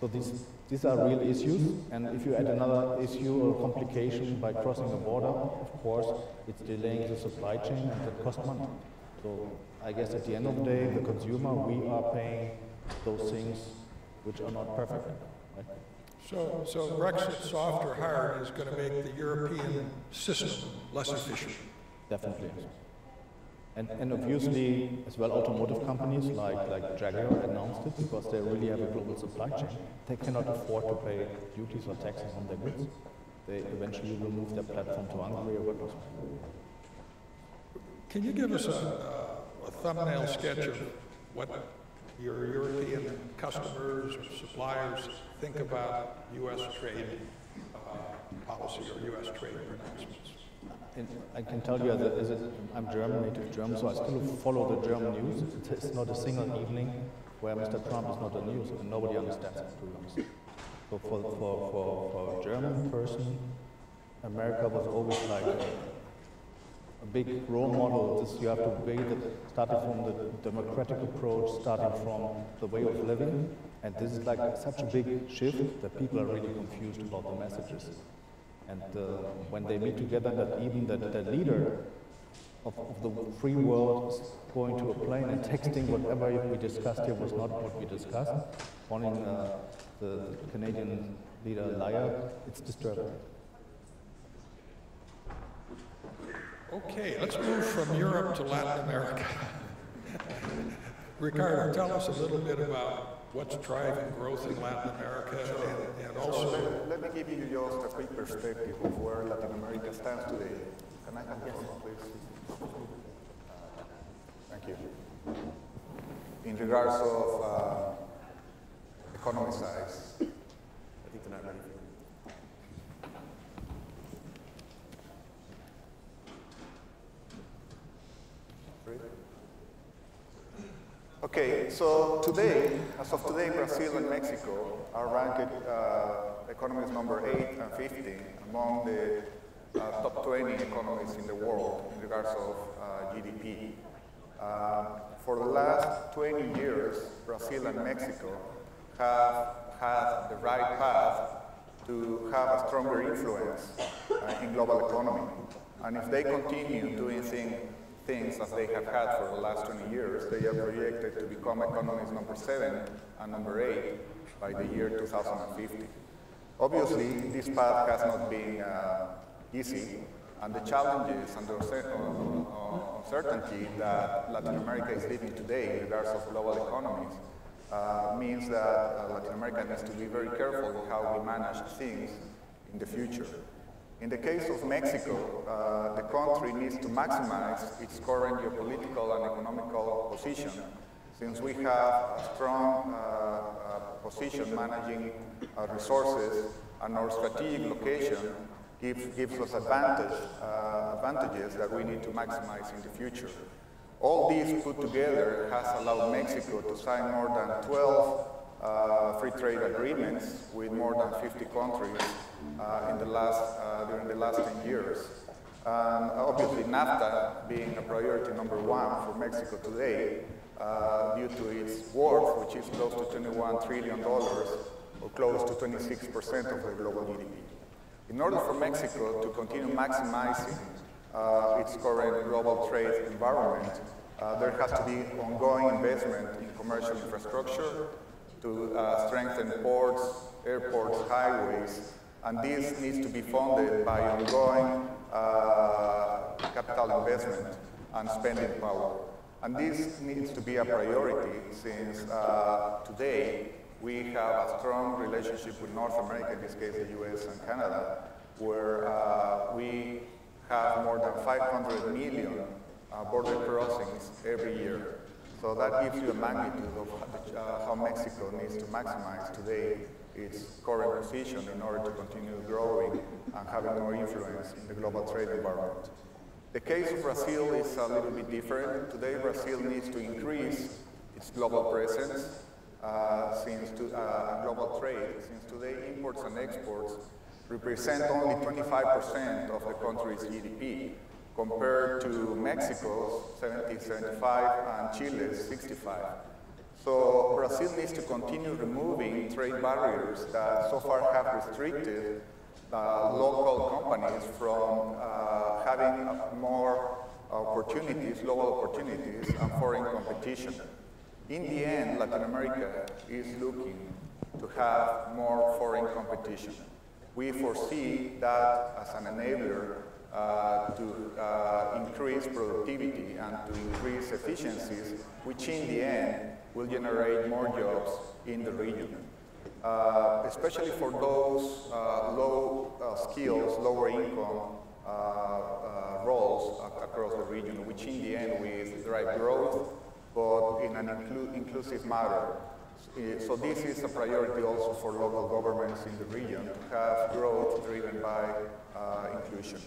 So these, these are real issues, and if you add another issue or complication by crossing a border, of course, it's delaying the supply chain and that costs money. So I guess at the end of the day, the consumer, we are paying those things which are not perfect. Right? So, so Brexit, soft or hard, is going to make the European system less efficient? Definitely. And, and obviously, as well, automotive companies like, like Jaguar announced it because they really have a global supply chain. They cannot afford to pay duties or taxes on their goods. They eventually will move their platform to Hungary or what Can you give us a, a thumbnail sketch of what your European customers or suppliers think about U.S. trade uh, policy or U.S. trade pronouncements? I can tell you, as, a, as a, I'm German, native German, so I still follow the German news. It's, not a single evening where Mr. Trump is not on news, and nobody understands it. So for, for, for, for a German person, America was always like a, a big role model. This you have to weigh the, starting from the democratic approach, starting from the way of living, and this is like such a big shift that people are really confused about the messages. And uh, when they meet together, that even the, the leader of, of, the free world going to a plane and texting whatever we discussed here was not what we discussed, calling uh, the Canadian leader a liar, it's disturbing. Okay, let's move from Europe to Latin America. [laughs] Ricardo, tell us a little bit about what's driving growth in Latin America and, and also... So let, let, me give you just a quick perspective of where Latin America stands today. Can I have the phone, please? Thank you. In regards of uh, economy size. I think they're not ready. Okay, so today, as of today, Brazil and Mexico are ranked uh, economies number 8 and 15 among the uh, top 20 economies in the world in regards of uh, GDP. Uh, for the last 20 years, Brazil and Mexico have had the right path to have a stronger influence uh, in global economy. And if they continue doing things things as they have had for the last 20 years. They are projected to become economies number seven and number eight by the year 2050. Obviously, this path has not been uh, easy, and the challenges and the uncertainty that Latin America is living today in regards of global economies uh, means that uh, Latin America needs to be very careful how we manage things in the future. In the case of Mexico, uh, the country needs to maximize its current geopolitical and economical position, since we have a strong uh, uh, position managing our resources and our strategic location gives, gives us advantage, uh, advantages that we need to maximize in the future. All these put together has allowed Mexico to sign more than 12 uh, free trade agreements with more than 50 countries uh, in the last, uh, during the last 10 years. And obviously NAFTA being a priority number one for Mexico today uh, due to its worth, which is close to $21 trillion, or close to 26% of the global GDP. In order for Mexico to continue maximizing uh, its current global trade environment, uh, there has to be ongoing investment in commercial infrastructure to uh, strengthen ports, airports, highways, and this needs to be funded by ongoing uh, capital investment and spending power. And this needs to be a priority since uh, today we have a strong relationship with North America, in this case the US and Canada, where uh, we have more than 500 million uh, border crossings every year. So that gives you a magnitude of uh, how Mexico needs to maximize today its current position in order to continue growing and having more influence in the global trade environment. The case of Brazil is a little bit different. Today, Brazil needs to increase its global presence uh, since to, uh, global trade, since today imports and exports represent only 25% of the country's GDP, compared to Mexico's 70, 75, and Chile's 65. So Brazil needs to continue removing trade barriers that so far have restricted uh, local companies from uh, having more opportunities, global opportunities, and foreign competition. In the end, Latin America is looking to have more foreign competition. We foresee that as an enabler uh, to uh, increase productivity and to increase efficiencies, which in the end will generate more jobs in the region. Uh, especially for those uh, low uh, skills, lower income roles across the region, which in the end will drive growth, but in an inclu inclusive manner. So this is a priority also for local governments in the region to have growth driven by inclusion.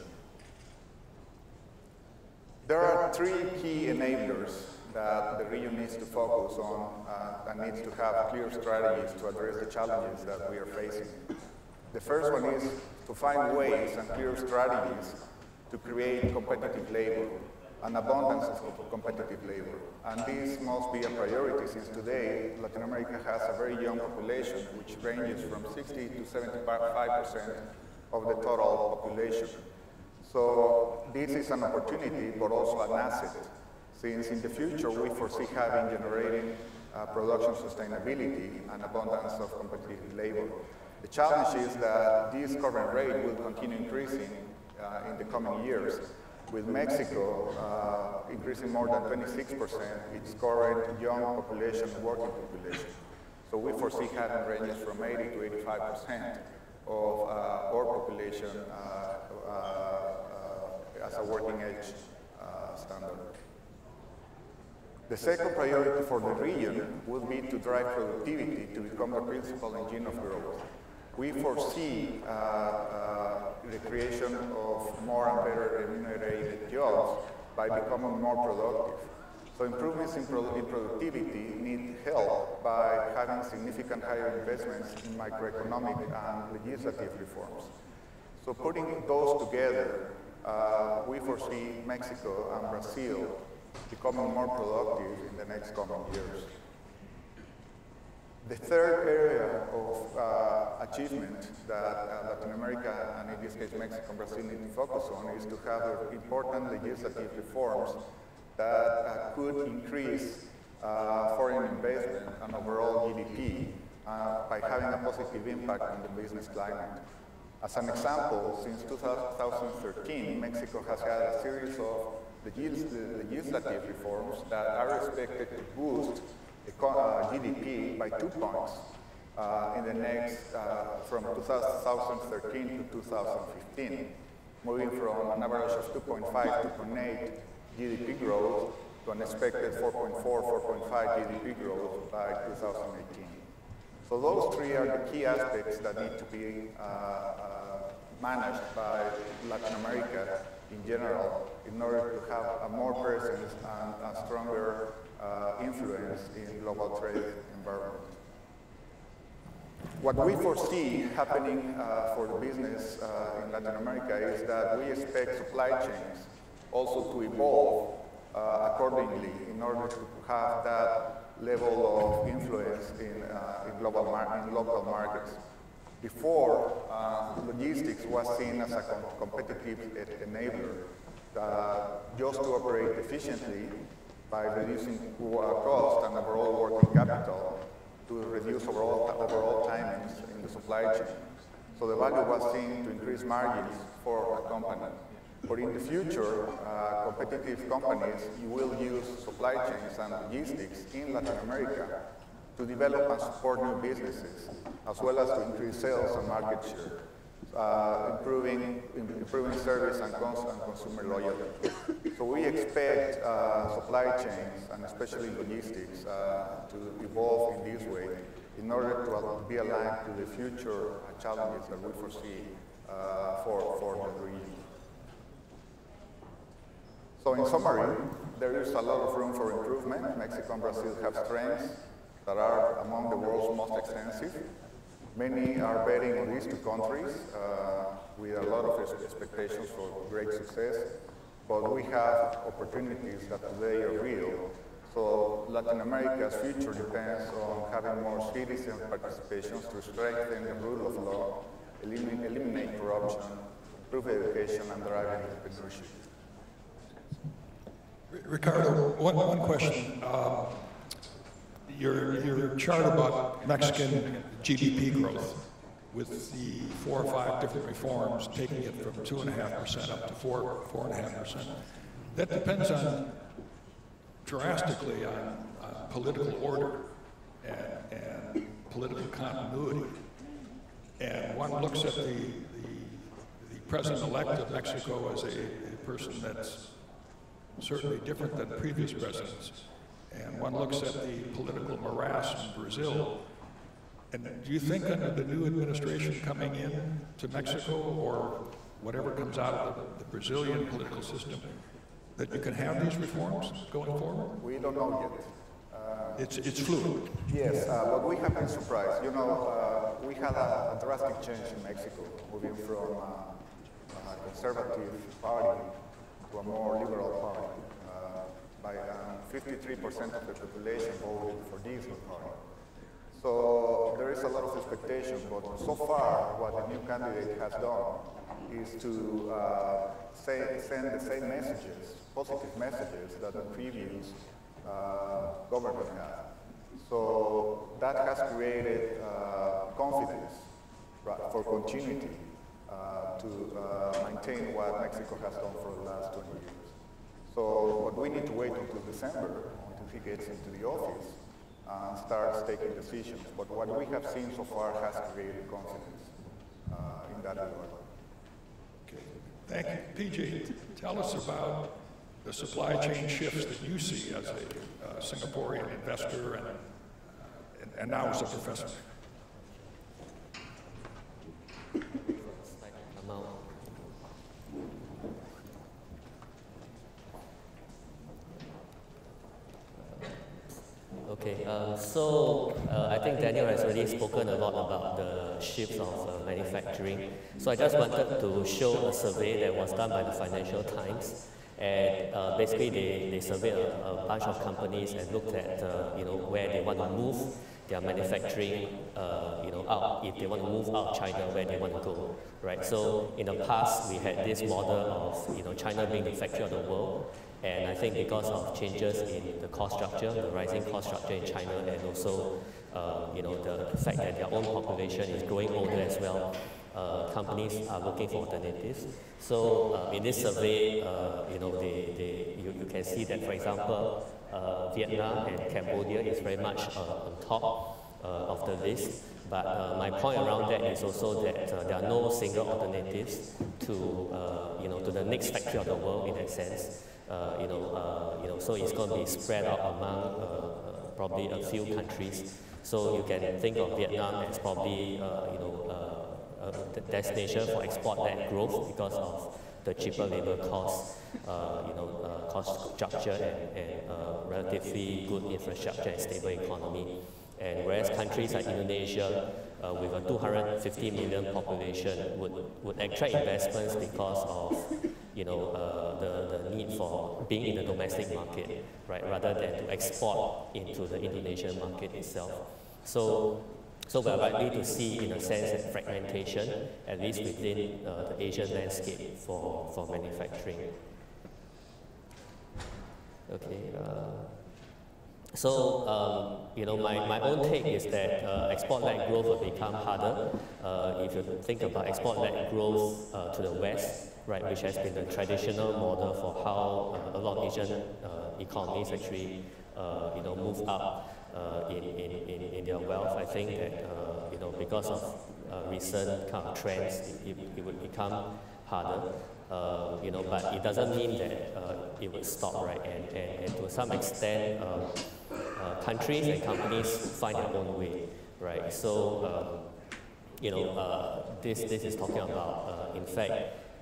There are three key enablers that the region needs to focus on uh, and needs to have clear strategies to address the challenges that we are facing. The first one is to find ways and clear strategies to create competitive labor, an abundance of competitive labor. And this must be a priority since today Latin America has a very young population which ranges from 60 to 75% of the total population. So this is an opportunity but also an asset since in the future we foresee having generating uh, production sustainability and abundance of competitive labor. The challenge is that this current rate will continue increasing uh, in the coming years, with Mexico uh, increasing more than 26%, its current young population, working population. So we foresee having ranges from 80 to 85% of uh, our population uh, uh, as a working age standard. The second priority for the region will be to drive productivity to become the principal engine of growth. We foresee uh, uh, the creation of more and better remunerated jobs by becoming more productive. So improvements in, pro in, productivity need help by having significant higher investments in microeconomic and legislative reforms. So putting those together, uh, we foresee Mexico and Brazil becoming more productive in the next coming years. The third area of uh, achievement that uh, Latin America, and in this case Mexico and Brazil, need to focus on is to have important legislative reforms that uh, could increase uh, foreign investment and overall GDP uh, by having a positive impact on the business climate. As an example, since 2013, Mexico has had a series of legislative reforms that are expected to boost uh, GDP by two points uh, in the next, uh, from 2013 to 2015, moving from an average of 2.5, 2.8 GDP growth to an expected 4.4, 4.5 GDP growth by 2018. So those three are the key aspects that need to be uh, uh, managed by Latin America in general in order to have a more presence and a stronger uh, influence in global trade environment. What we foresee happening uh, for the business uh, in Latin America is that we expect supply chains also to evolve uh, accordingly in order to have that level of influence in, uh, in, global in local markets. Before, uh, logistics was seen as a com competitive enabler uh, just to operate efficiently by reducing cost and overall working capital to reduce overall, overall timings in the supply chain. So the value was seen to increase margins for a company. But in the future, uh, competitive companies will use supply chains and logistics in Latin America to develop and support new businesses, as well as to increase sales and market share uh, improving, improving service and, cons and, consumer loyalty. So we expect uh, supply chains, and especially logistics, uh, to evolve in this way in order to be aligned to the future challenges that we foresee uh, for, for the region. So in summary, there is a lot of room for improvement. Mexico and Brazil have strengths that are among the world's most extensive. Many are betting on these two countries uh, with a lot of expectations for great success, but we have opportunities that today are real. So Latin America's future depends on having more citizen participation to strengthen the rule of law, eliminate, eliminate corruption, improve education, and drive entrepreneurship. Ricardo, one, one question. Um, your, your chart about Mexican GDP growth with the four or five different reforms taking it from two and a half percent up to four, four and a half percent. That depends on drastically on, on political order and, and, political continuity. And one looks at the, the, the president-elect of Mexico as a, a person that's certainly different than previous presidents and one looks at the political morass in Brazil, and do you think under the new administration coming in to Mexico or whatever comes out of the, the Brazilian political system, that you can have these reforms going forward? We don't know yet. Uh, it's, it's fluid. Yes, uh, but we have been surprised. You know, uh, we had a, a, drastic change in Mexico, moving from uh, a conservative party to a more liberal party by 53% um, of the population voted for this party. So there is a lot of expectation, but so far what the new candidate has done is to uh, say, send the same messages, positive messages that the previous uh, government had. So that has created uh, confidence for continuity uh, to uh, maintain what Mexico has done for the last 20 years. So, but we need to wait until December, until he gets into the office and starts taking decisions. But what we have seen so far has created confidence uh, in that regard. Okay, thank you. PJ, tell us about the supply chain shifts that you see as a uh, Singaporean investor and, uh, and, and now as a professor. Okay, uh, so uh, I think Daniel has already spoken a lot about the shifts of uh, manufacturing. So I just wanted to show a survey that was done by the Financial Times. And uh, basically, they, they surveyed a, a, bunch of companies and looked at uh, you know, where they want to move their manufacturing you know, out, if they want to move out of China, where they want to go. Right? So in the past, we had this model of you know, China being the factory of the world. And I think because of changes in the cost structure, the rising cost structure in China, and also uh, you know the fact that their own population is growing older as well, uh, companies are looking for alternatives. So uh, in this survey, uh, you know they, they you, you can see that for example, uh, Vietnam and Cambodia is very much uh, on top of the list. But uh, my point around that is also that uh, there are no single alternatives to, uh, you know, to the next factory of the world in that sense. Uh, you know, uh, you know, so it's going to be spread out among uh, probably a few countries. So you can think of Vietnam as probably, you know, a destination for export-led growth because of the cheaper labor costs, uh, you know, uh, cost structure and, and uh, relatively good infrastructure and stable economy. And whereas countries like Indonesia, with a 250 million population, would, would attract investments because of you know, uh, the, the need for being in the domestic market, right, rather than to export into the Indonesian market itself. So, so we're likely to see, in a sense, fragmentation, at least within uh, the Asian landscape for, for manufacturing. Okay. Uh, so, um, you know, my, my own take is that uh, export-led growth will become harder uh, if you think about export-led growth uh, to the West, right, which has been the traditional model for how uh, a lot of Asian uh, economies actually, uh, you know, move up in, in, in, in their wealth. I think that, you know, because of recent kind of trends, it, it would become harder. Uh, you know, but it doesn't mean that uh, it would stop, right? And, and, and to some extent, uh, uh, countries and companies find their own way, right? So, um, you know, uh, this, this is talking about, uh, in fact,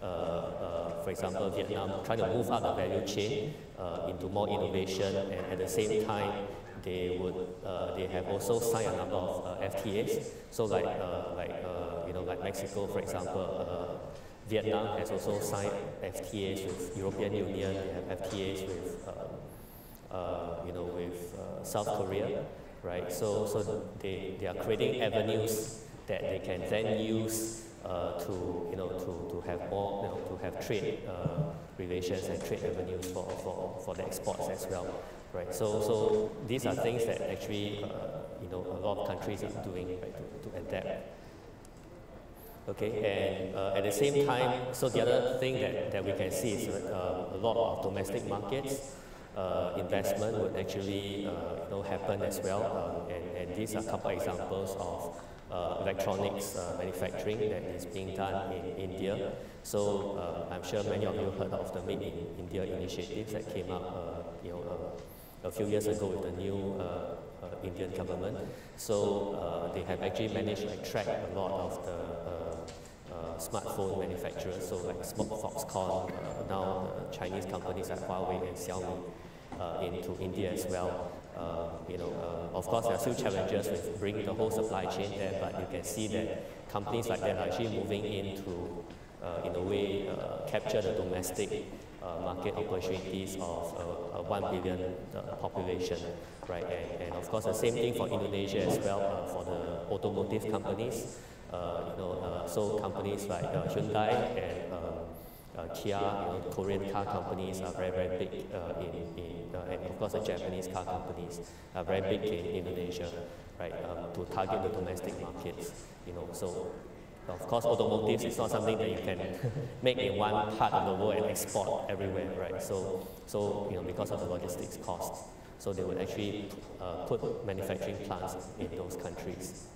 uh, uh, for example, Vietnam trying to move up the value chain uh, into more innovation, and at the same time, they would they have also signed a number of FTAs. So, like like you know, like Mexico, for example. Vietnam has also signed FTAs with European Union. They have FTAs with um, uh, you know, with uh, South Korea, right? So, so they, they are creating avenues that they can then use uh, to, you know, to, to have more, you know, to have trade relations and trade avenues for, for, for the exports as well, right? So, so these are things that actually, you know, a lot of countries are doing right, to, to adapt. Okay, and uh, at the same time, so the other thing that, that we can see is uh, a lot of domestic markets uh, investment would actually uh, you know, happen as well. Um, and, and these are a couple examples of uh, electronics uh, manufacturing that is being done in India. So uh, I'm sure many of you heard of the Made in India initiatives that came up uh, you know, a few years ago with the new Indian government. So they have actually managed to attract a lot of the smartphone manufacturers, so like Foxconn, uh, now uh, Chinese companies like Huawei and Xiaomi uh, into India as well. Uh, you know, uh, of course, there are still challenges with bringing the whole supply chain there, but you can see that companies like that are actually moving in to, uh, in a way, capture the domestic market opportunities of a 1 billion population, right? And, and, of course, the same thing for Indonesia as well, for the automotive companies. Uh, you know, uh, so companies like uh, Hyundai and uh, Kia, you know, Korean car companies are very, very big uh, in, in uh, and of course the Japanese car companies are very big in Indonesia, right, um, to target the domestic markets, you know, so of course, automotives is not something that you can [laughs] make in one part of the world and export everywhere, right? So, so you know, because of the logistics costs, so they would actually uh, put manufacturing plants in those countries.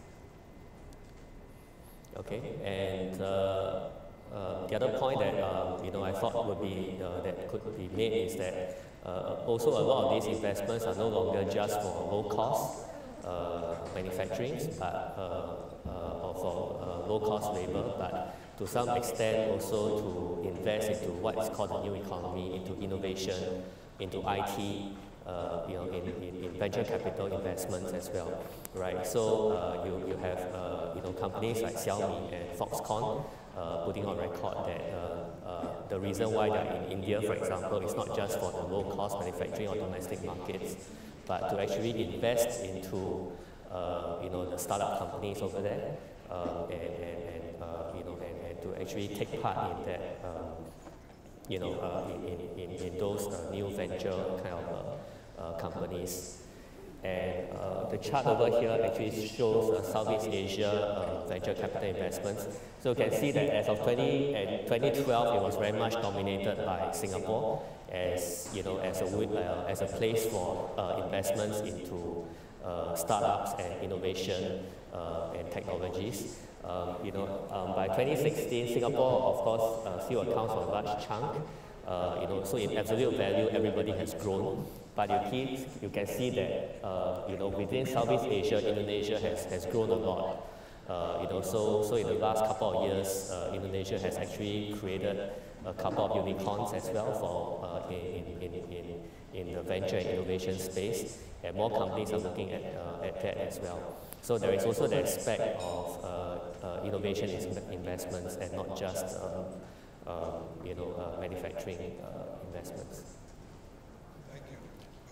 Okay, and uh, uh, the other point that um, you know I thought would be uh, that could be made is that uh, also a lot of these investments are no longer just for low cost uh, manufacturing, but uh, uh, or for low cost labor, but to some extent also to invest into what is called the new economy, into innovation, into IT, uh, you know, in, in, in, venture capital investments as well, right? So uh, you, you have, uh, you know, companies like Xiaomi and Foxconn uh, putting on record that uh, uh, the reason why they're in India, for example, is not just for the low-cost manufacturing or domestic markets, but to actually invest into you know the startup companies over there, and, and, and you know and, and, to actually take part in that. Um, you know, uh, in, in, in, those new venture kind of companies. And uh, the chart over here actually shows uh, Southeast Asia venture capital investments. So you can see that as of 20, and 2012, it was very much dominated by Singapore as, you know, as a, as a place for investments into startups and innovation and technologies. Um, you know, um, by 2016, Singapore, of course, uh, still accounts for a large chunk. Uh, you know, so in absolute value, everybody has grown. But you, keep, you can see that, uh, you know, within Southeast Asia, Indonesia has, has grown a lot. Uh, you know, so, so in the last couple of years, uh, Indonesia has actually created a couple of unicorns as well for uh, in, in, in, in the venture and innovation space, and more companies are looking at, uh, at that as well. So there is also the aspect of uh, innovation investments and not just um, um, you know, manufacturing investments.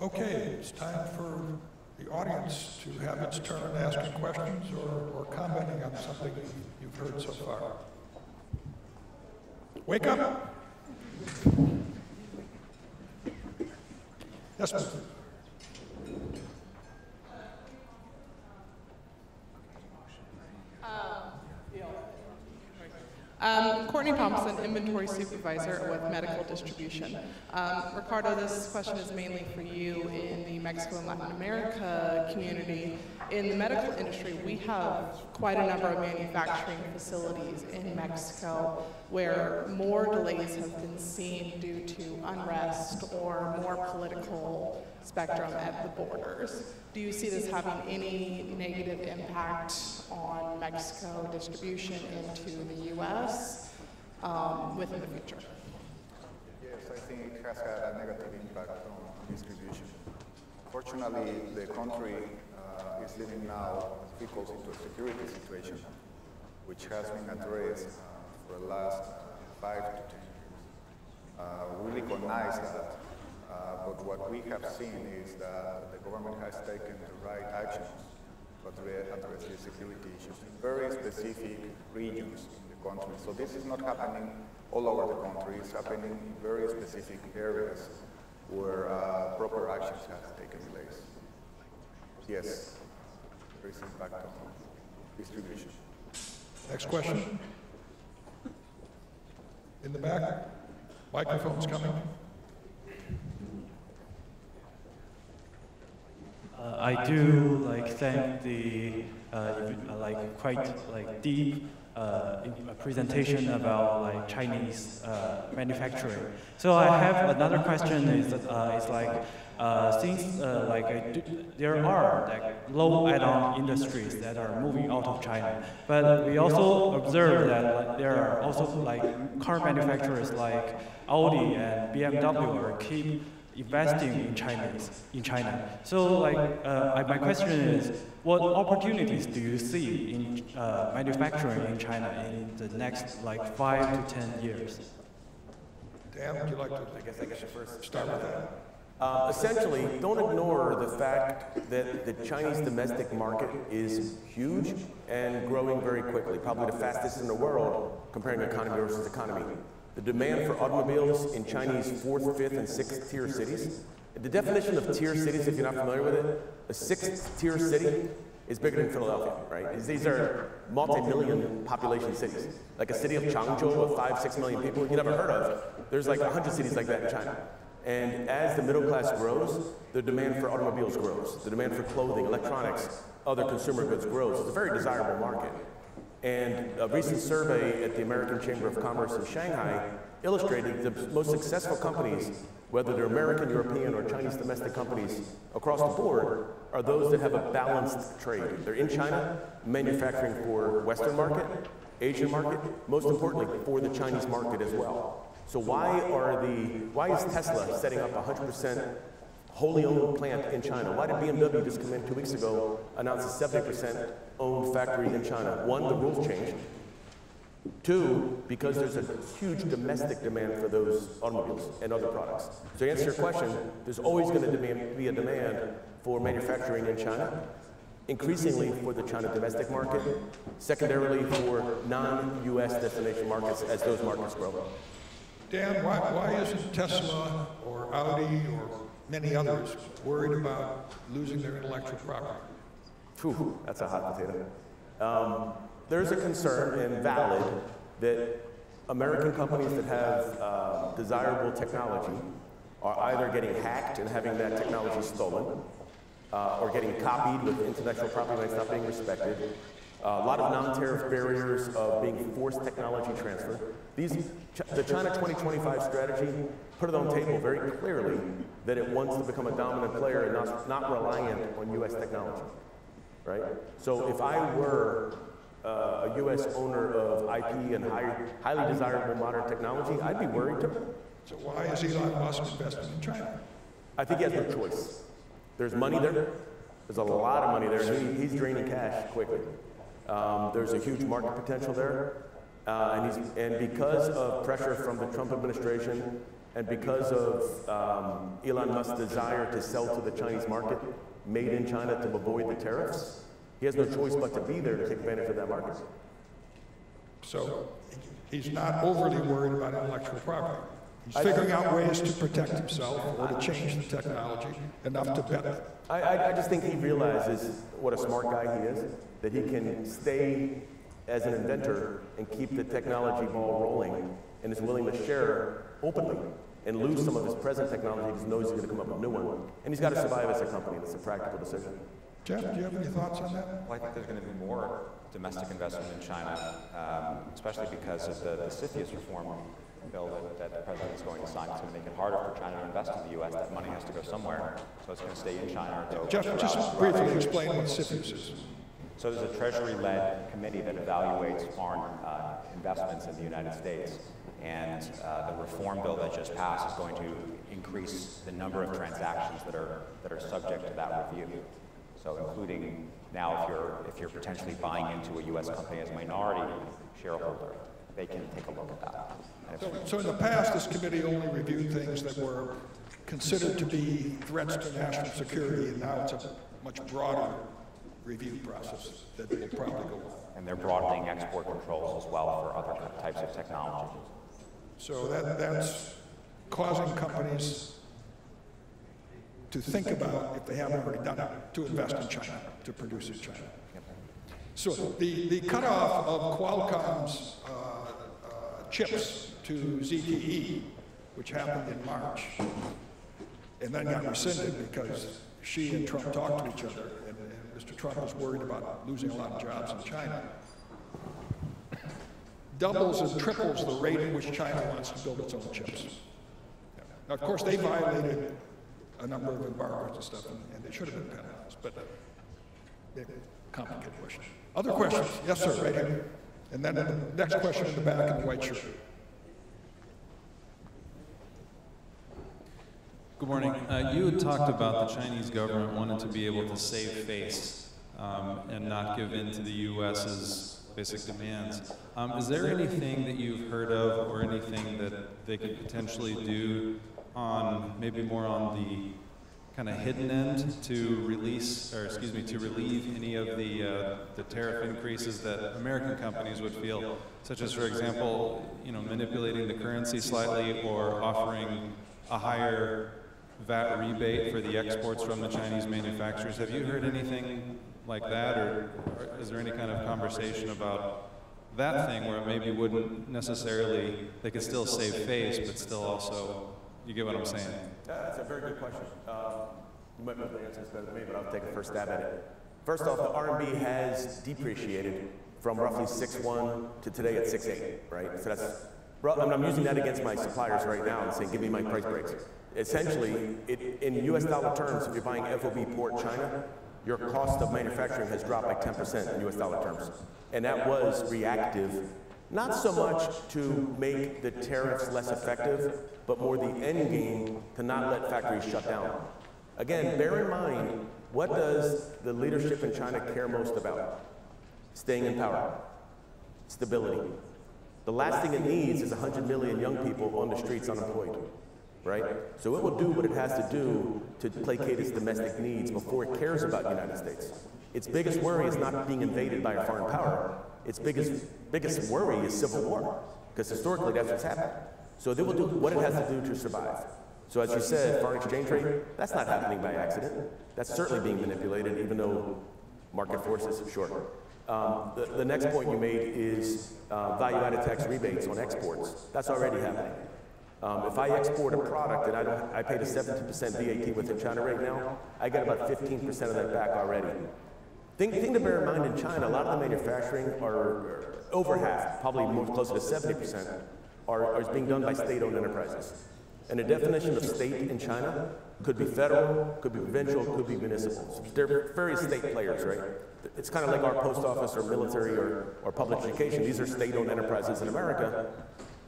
Okay, it's time for the audience to have its turn asking questions or, or commenting on something you've heard so far. Wake up. Yes, ma'am. Um, Courtney Thompson, Inventory Supervisor with Medical Distribution. Um, Ricardo, this question is mainly for you in the Mexico and Latin America community. In the medical industry, we have quite a number of manufacturing facilities in Mexico where more delays have been seen due to unrest or more political spectrum at the borders. Do you see this having any negative impact on Mexico distribution into the U.S. Um, within the future? Yes, I think it has had a negative impact on distribution. Fortunately, the country is living now, call into a security situation, which has been addressed uh, for the last five to ten years. Uh, we recognize that uh, but what we have seen is that the government has taken the right actions to address the security issues in very specific regions in the country. So this is not happening all over the country. It's happening in very specific areas where uh, proper actions have taken place. Yes, there is impact on distribution. Next question. In the back. Microphone's coming. Uh, I do like thank the uh, like quite like deep uh, presentation about like Chinese uh, manufacturing. So I have another question is uh, is like uh, since uh, like do, there are like low add-on industries that are moving out of China, but we also observe that like, there are also like car manufacturers like Audi and BMW are keep investing in Chinese in China. So, like, uh, my question is, what opportunities do you see in uh, manufacturing in China in the next like five to ten years? Dan, would you like to? I guess I get the first. Start with that. Uh, essentially, don't ignore the fact that the Chinese domestic market is huge and growing very quickly, probably the fastest in the world comparing economy versus economy. The demand for automobiles in Chinese fourth, fifth, and sixth tier cities. The definition of tier cities, if you're not familiar with it, a sixth tier city is bigger than Philadelphia, right? These are multi-million population cities. Like a city of Changzhou of five, six million people you never heard of. There's like a hundred cities like that in China. And as the middle class grows, the demand for automobiles grows. The demand for clothing, electronics, other consumer goods grows. It's a very desirable market. And a recent survey at the American Chamber of Commerce in Shanghai illustrated the most successful companies, whether they're American, European, or Chinese domestic companies across the board, are those that have a balanced trade. They're in China, manufacturing for Western market, Asian market, most importantly, for the Chinese market as well. So why are the, why is Tesla setting up 100% wholly owned plant in China. Why did BMW just come in two weeks ago, announce a 70% owned factory in China? One, the rules changed. Two, because there's a huge domestic demand for those automobiles and other products. So to answer your question, there's always going to be a demand for manufacturing in China, increasingly for the China domestic market, secondarily for non-US destination markets as those markets grow. Dan, why, why isn't Tesla or Audi or many others worried about losing their intellectual property? Whew, that's a hot potato. Um, there's a concern, and valid, that American companies that have uh, desirable technology are either getting hacked and having that technology stolen, uh, or getting copied with intellectual property rights not being respected. Uh, a lot of non-tariff barriers of being forced technology transfer. These, the China 2025 strategy put it on the table very clearly that it wants to become a dominant player and not, not reliant on U.S. technology, right? So if I were uh, a U.S. owner of IP and high, highly desirable modern technology, I'd be worried too. So why is Elon Musk investing in China? I think he has no choice. There's money there. There's a lot of money there. He, he's draining cash quickly. Um, there's a huge market potential there. Uh, and, he's, and because of pressure from the Trump administration and because of um, Elon Musk's desire to sell to the Chinese market, made in China to avoid the tariffs, he has no choice but to be there to take advantage of that market. So he's not overly worried about intellectual property. He's figuring out ways to protect himself or to change the technology enough to bet. I, I, I just think he realizes what a smart guy he is, that he can stay as an inventor and keep the technology ball rolling and is willing to share openly and lose some of his present technology because he knows he's going to come up with a new one. And he's got to survive as a company. It's a practical decision. Jeff, do you have any thoughts on that? Well, I think there's going to be more domestic investment in China, um, especially because of the, the CFIUS reform bill that, that the president is going to sign. It's going to make it harder for China to invest in the U.S. That money has to go somewhere, so it's going to stay in China or go. Jeff, just briefly explain what CFIUS is. So there's a Treasury-led committee that evaluates foreign uh, investments in the United States. And uh, the reform bill that just passed is going to increase the number of transactions that are, that are subject to that review. So including now if you're, if you're potentially buying into a U.S. company as a minority shareholder, they can take a look at that. So, so in the past, this committee only reviewed things that were considered to be threats to national security, and now it's a much broader review process that will probably go on. And they're broadening export controls as well for other types of technology. So that, that's causing companies to think about, if they haven't already done it, to invest in China, to produce in China. So the, the cutoff of Qualcomm's uh, uh, chips to ZTE, which happened in March, and then got rescinded because Xi and Trump talked to each other, and, and Mr. Trump was worried about losing a lot of jobs in China, doubles and triples the rate at which China wants to build its own chips. Now, of course, they violated a number of embargoes and stuff, and, and they should have been penalized, but uh, complicated question. Other questions? Yes, sir, right here. And then the next question in the back in the white shirt. Good morning. Uh, you had talked about the Chinese government wanting to be able to save face um, and not give in to the U.S.'s basic demands. Um, is there anything that you've heard of or anything that they could potentially do on, maybe more on the kind of hidden end to release, or excuse me, to relieve any of the, uh, the tariff increases that American companies would feel, such as, for example, you know, manipulating the currency slightly or offering a higher VAT rebate for the exports from the Chinese manufacturers. Have you heard anything like that, or, or is there any kind of conversation about that thing where it maybe wouldn't necessarily, they could still save face, but still also, you get what I'm saying? That's a very good question. Uh, you might be able to answer this better than me, but I'll take a first stab at it. First off, the RMB has depreciated from roughly 6.1 to today at 6.8, right? So that's, I'm using that against my suppliers right now and saying, give me my price breaks. Essentially, it, in US dollar terms, if you're buying FOB port China, your cost of manufacturing has dropped by 10% in US dollar terms. And that was reactive, not so much to make the tariffs less effective, but more the end game to not let factories shut down. Again, bear in mind, what does the leadership in China care most about? Staying in power, stability. The last thing it needs is 100 million young people on the streets unemployed, right? So it will do what it has to do to placate its domestic needs before it cares about the United States. Its biggest worry is not being invaded by a foreign power. Its biggest, biggest worry is civil war, because historically that's what's happened. So they will do what it has to do to survive. So as you said, foreign exchange rate, that's not happening by accident. That's certainly being manipulated, even though market forces, sure. Um, the, the next point you made is uh, value-added tax rebates on exports. That's already happening. Um, if I export a product and I don't, I paid a 17% VAT within China right now, I get about 15% of that back already. Thing, thing to bear in mind in China, a lot of the manufacturing are over half, probably more closer to 70%, are, are being done by state-owned enterprises. And the definition of state in China could be federal, could be provincial, could be municipal. They're various state players, right? It's kind of like our post office or military or, or public education. These are state-owned enterprises in America.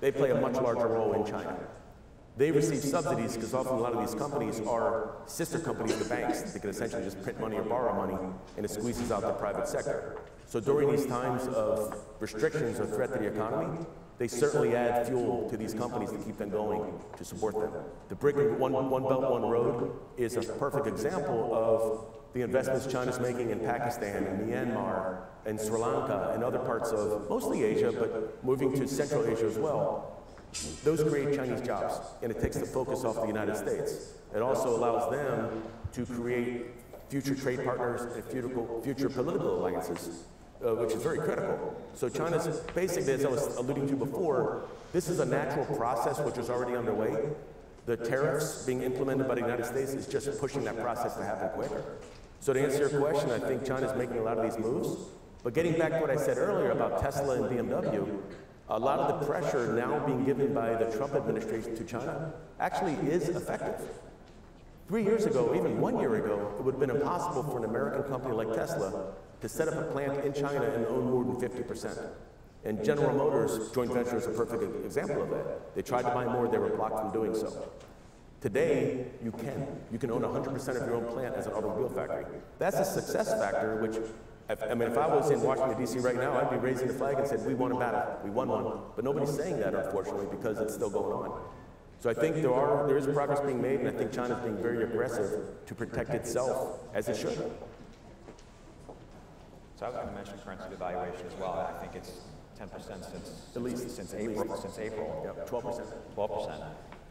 They play a much larger role in China. they receive subsidies because often a lot of these companies are sister companies to banks. They can essentially just print money or borrow money, and it squeezes out the private sector. So during these times of restrictions or threat to the economy, they certainly add fuel to these companies to keep them going, to support them. The BRIC One, one Belt, One Road is a perfect example of the investments China's making in Pakistan and Myanmar and Sri Lanka and other parts of mostly Asia, but moving to Central Asia as well. Those create Chinese jobs, and it takes the focus off the United States. It also allows them to create future trade partners and future, political alliances, uh, which is very critical. So China's basically, as I was alluding to before, this is a natural process which is already underway. The tariffs being implemented by the United States is just pushing that process to happen quicker. So to answer your question, I think China's making a lot of these moves. But getting back to what I said earlier about Tesla and BMW, a lot of the pressure now being given by the Trump administration to China actually is effective. Three years ago, even one year ago, it would have been impossible for an American company like Tesla to set up a plant in China and own more than 50%. And General Motors joint venture is a perfect example of that. They tried to buy more, they were blocked from doing so. Today, you can. You can own 100% of your own plant as an automobile factory. That's a success factor, which if, I mean, if I was in Washington, D.C. right now, I'd be raising the flag and said, we won a battle, we won one. But nobody's saying that, unfortunately, because it's still going on. So I think there, are, there is progress being made, and I think China's being very aggressive to protect itself, as it should. So I was going to mention currency devaluation as well. I think it's 10% since, At least. since April, since April. Yep, 12%. 12%.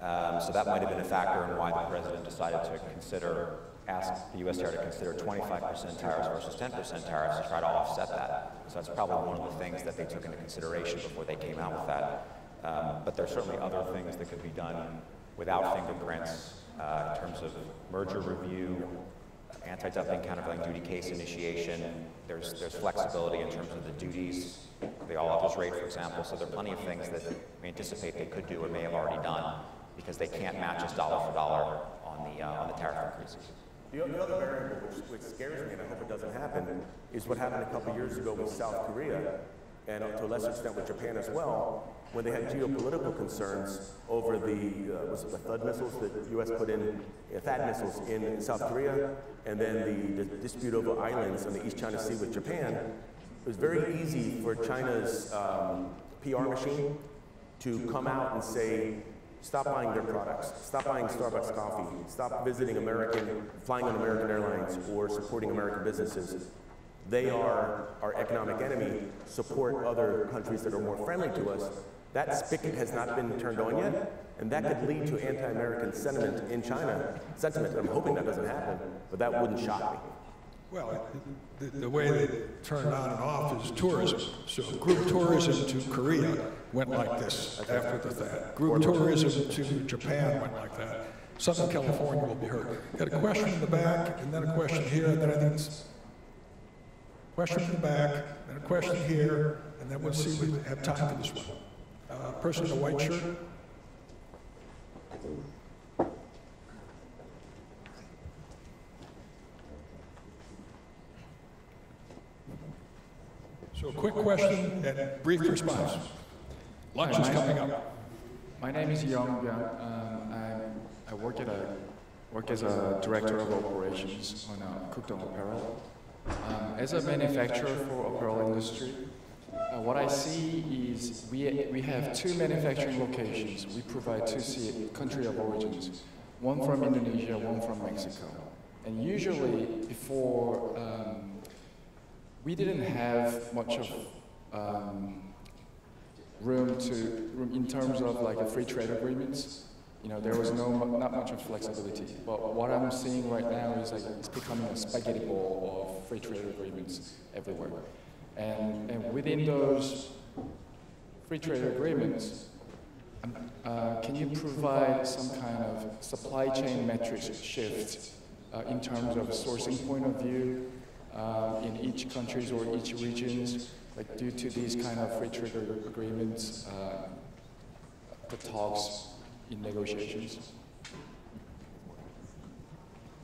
Um, so that might have been a factor in why the president decided to consider, ask the USTR to consider 25% tariffs versus 10% tariffs to try to offset that. So that's probably one of the things that they took into consideration before they came out with that. Um, but there's certainly other things that could be done without fingerprints uh, in terms of merger review, anti-dumping, countervailing duty case initiation. There's, there's flexibility in terms of the duties, the all-others rate, for example. So there are plenty of things that we anticipate they could do or may have already done because they can't match us dollar for dollar on the, uh, on the tariff increases. The, the other variable, which, which scares me, and I hope it doesn't happen, is what happened a couple years ago with South Korea, and to a lesser extent with Japan as well, when they had geopolitical concerns over the, uh, was it the THAAD missiles that the U.S. put in, uh, THAAD missiles in South Korea, and then the, the dispute over islands on the East China Sea with Japan. It was very easy for China's um, PR machine to come out and say, Stop buying their products. Stop buying Starbucks coffee. Stop visiting American, flying on American Airlines or supporting American businesses. They are our economic enemy. Support other countries that are more friendly to us. That spigot has not been turned on yet, and that could lead to anti-American sentiment in China. Sentiment. I'm hoping that doesn't happen, but that wouldn't shock me. Well, the, the way they turn on and off is tourism. So group tourism to Korea went like this after the THAAD. Group tourism to Japan went like that. Southern California will be hurt. Got a question in the back, and then a question here, and then I think it's question in the back, then a question here, and then we'll see if we have time for this one. Uh, person in the white shirt. So a quick question and brief response. Lunch is coming up. My name is Yong Yang. Um, I, I work at a work as a director of operations on uh, Cookdom Apparel. Um, as a manufacturer for apparel industry, uh, what I see is we, we have two manufacturing locations. We provide two country of origins, one from Indonesia, one from Mexico. And usually before, um, we didn't have much of um, room to, room in terms of like a free trade agreements. You know, there was no, not much of flexibility. But what I'm seeing right now is like it's becoming a spaghetti ball of free trade agreements everywhere. And, and within those free trade agreements, um, uh, can you provide some kind of supply chain metrics shift uh, in terms of sourcing point of view uh, in each countries or each regions, like due to these kind of free trade agreements, uh, the talks in negotiations? Well,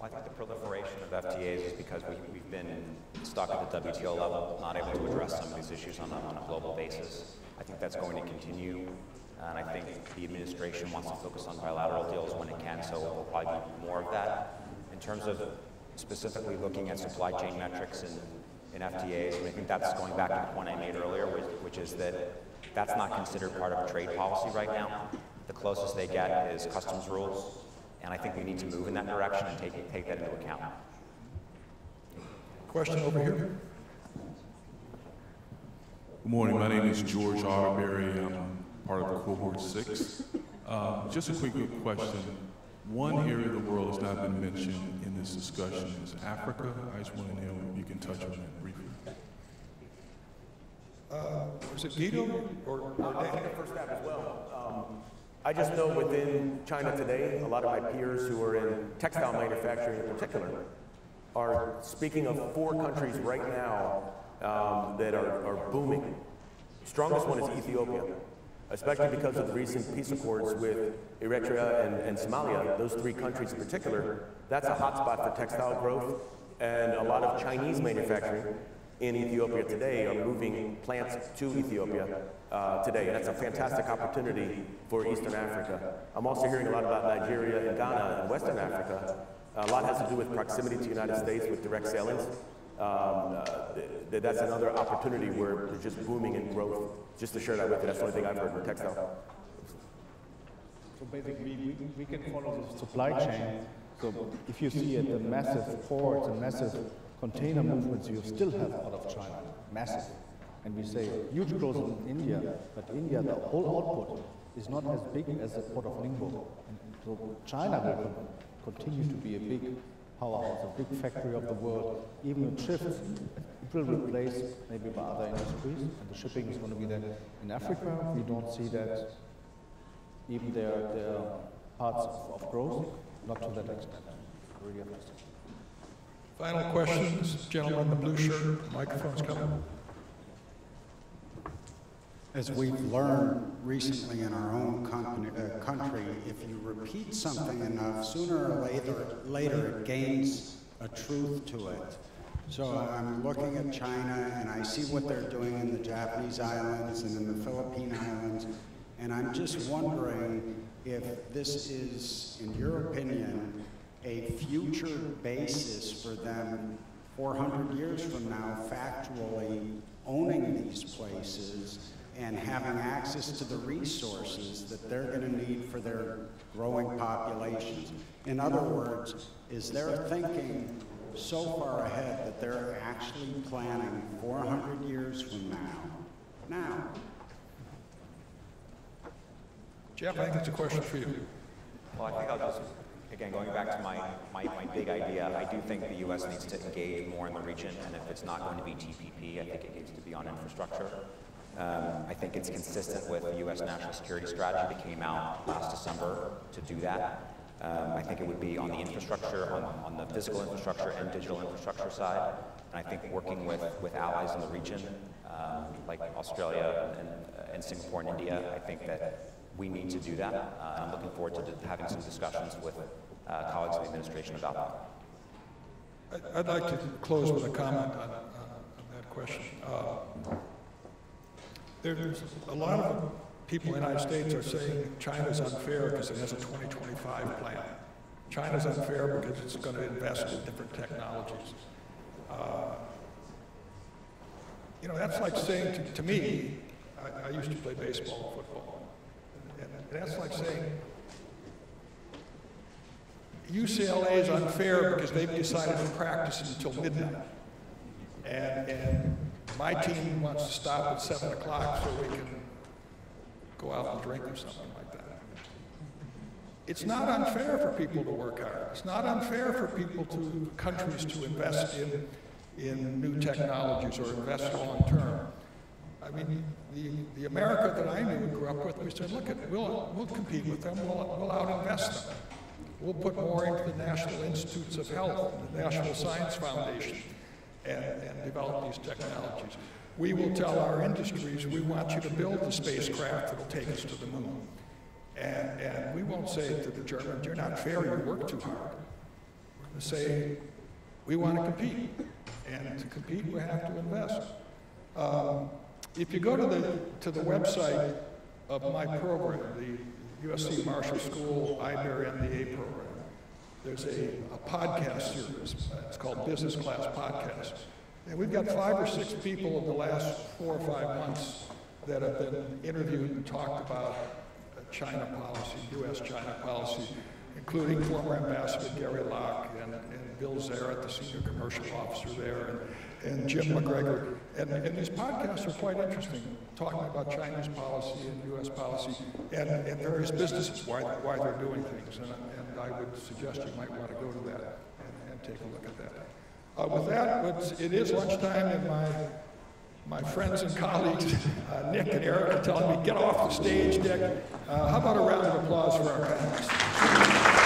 I think the proliferation of FTAs is because we, we've been stuck at the WTO level, not able to address some of these issues on a, on a global basis. I think that's going to continue And I think the administration wants to focus on bilateral deals when it can, so it will probably be more of that. In terms of specifically looking at supply chain metrics and in FTAs, and I think that's going back to the point I made earlier, which, which is that that's not considered part of trade policy right now. The closest they get is customs rules, and I think we need to move in that direction and take, take that into account. Question over here. Good morning. My name is George Otterberry. I'm part of cohort six. Uh, just a quick question. One area of the world has not been mentioned in this discussion is Africa. I just want to know if you can touch on that briefly. Uh, was it Guido or, or I'll take a first as well. Um, I just know within China today, a lot of my peers who are in textile manufacturing in particular are speaking of four countries right now um, that are, are booming. Strongest one is Ethiopia, especially because of the recent peace accords with Eritrea and, and Somalia, those three countries in particular. That's a hotspot for textile growth, and a lot of Chinese manufacturing in Ethiopia today are moving plants to Ethiopia uh, today. That's a fantastic opportunity for Eastern Africa. I'm also hearing a lot about Nigeria and Ghana and Western Africa. A lot has to do with proximity to the United States with direct sailings. Um, uh, th- that's another opportunity where they're just booming in growth. Just to share that with you, that's the only thing I've heard in textile. So basically, we, we can follow the supply chain. So if you see at the massive ports and massive container movements you still have out of China, massive. And we say huge growth in India, but India, the whole output is not as big as the port of Ningbo. And so China will continue to be a big powerhouse, a big factory of the world. Even with shifts, it will replace maybe by other industries, and the shipping is going to be there. In Africa, we don't see that even there, there are parts of, of growth, not to that extent. Really. Final questions, gentleman in the blue shirt, microphone's coming. As we've learned recently in our own uh, country, if you repeat something enough, sooner or later, later it gains a truth to it. So I'm looking at China and I see what they're doing in the Japanese islands and in the Philippine islands, and I'm just wondering if this is, in your opinion, a future basis for them 400 years from now factually owning these places and having access to the resources that they're going to need for their growing populations. In other words, is their thinking so far ahead that they're actually planning 400 years from now? Now, Jeff, I think it's a question for you. Well, I think I'll just, again, going back to my, my, my big idea, I do think the U.S. needs to engage more in the region, and if it's not going to be TPP, I think it needs to be on infrastructure. Um, I think it's consistent with the U.S. national security strategy that came out last December to do that. Um, I think it would be on the infrastructure, on, on the physical infrastructure and digital infrastructure side. And I think working with, with allies in the region, um, like Australia and, and Singapore and India, I think that we need to do that. Uh, I'm looking forward to having some discussions with uh, colleagues in the administration about that. I'd like to close with a comment on, on that question. Uh, There's a lot of people in the United States are saying China's unfair because it has a 2025 plan. China's unfair because it's going to invest in different technologies. Uh, You know, that's like saying to, to me, I, I used to play baseball and football, and that's like saying, UCLA is unfair because they've decided to practice until midnight. And, and my team wants to stop at seven o'clock so we can go out and drink or something like that. It's not unfair for people to work hard. It's not unfair for people to, countries to invest in, in new technologies or invest long-term. I mean, the, the America that I knew and grew up with, we said, look, at, we'll, we'll compete with them, we'll, we'll out-invest them. We'll put more into the National Institutes of Health, the National Science Foundation, and, and develop these technologies. We will tell our industries, we want you to build the spacecraft that'll take us to the moon. And, and we won't say to the Germans, you're not fair, you work too hard. We're going to say, we want to compete. And to compete, we have to invest. Um, if you go to the, to the website of my program, the USC Marshall School IBEAR MBA program. There's a, a podcast series. It's called Business Class Podcast. And we've got five or six people in the last four or five months that have been interviewed and talked about uh, China policy, U.S.-China policy, including former Ambassador Gary Locke and, and Bill Zarit, the senior commercial officer there, and, and Jim McGregor. And, and these podcasts are quite interesting, talking about Chinese policy and U.S. policy and, and various businesses, why, why they're doing things. And, and I would suggest you might want to go to that and, and take a look at that. Uh, with that, it's, it is lunchtime, and my my friends and colleagues, uh, Nick and Eric, are telling me, get off the stage, Nick. Uh, how about a round of applause for our panelists?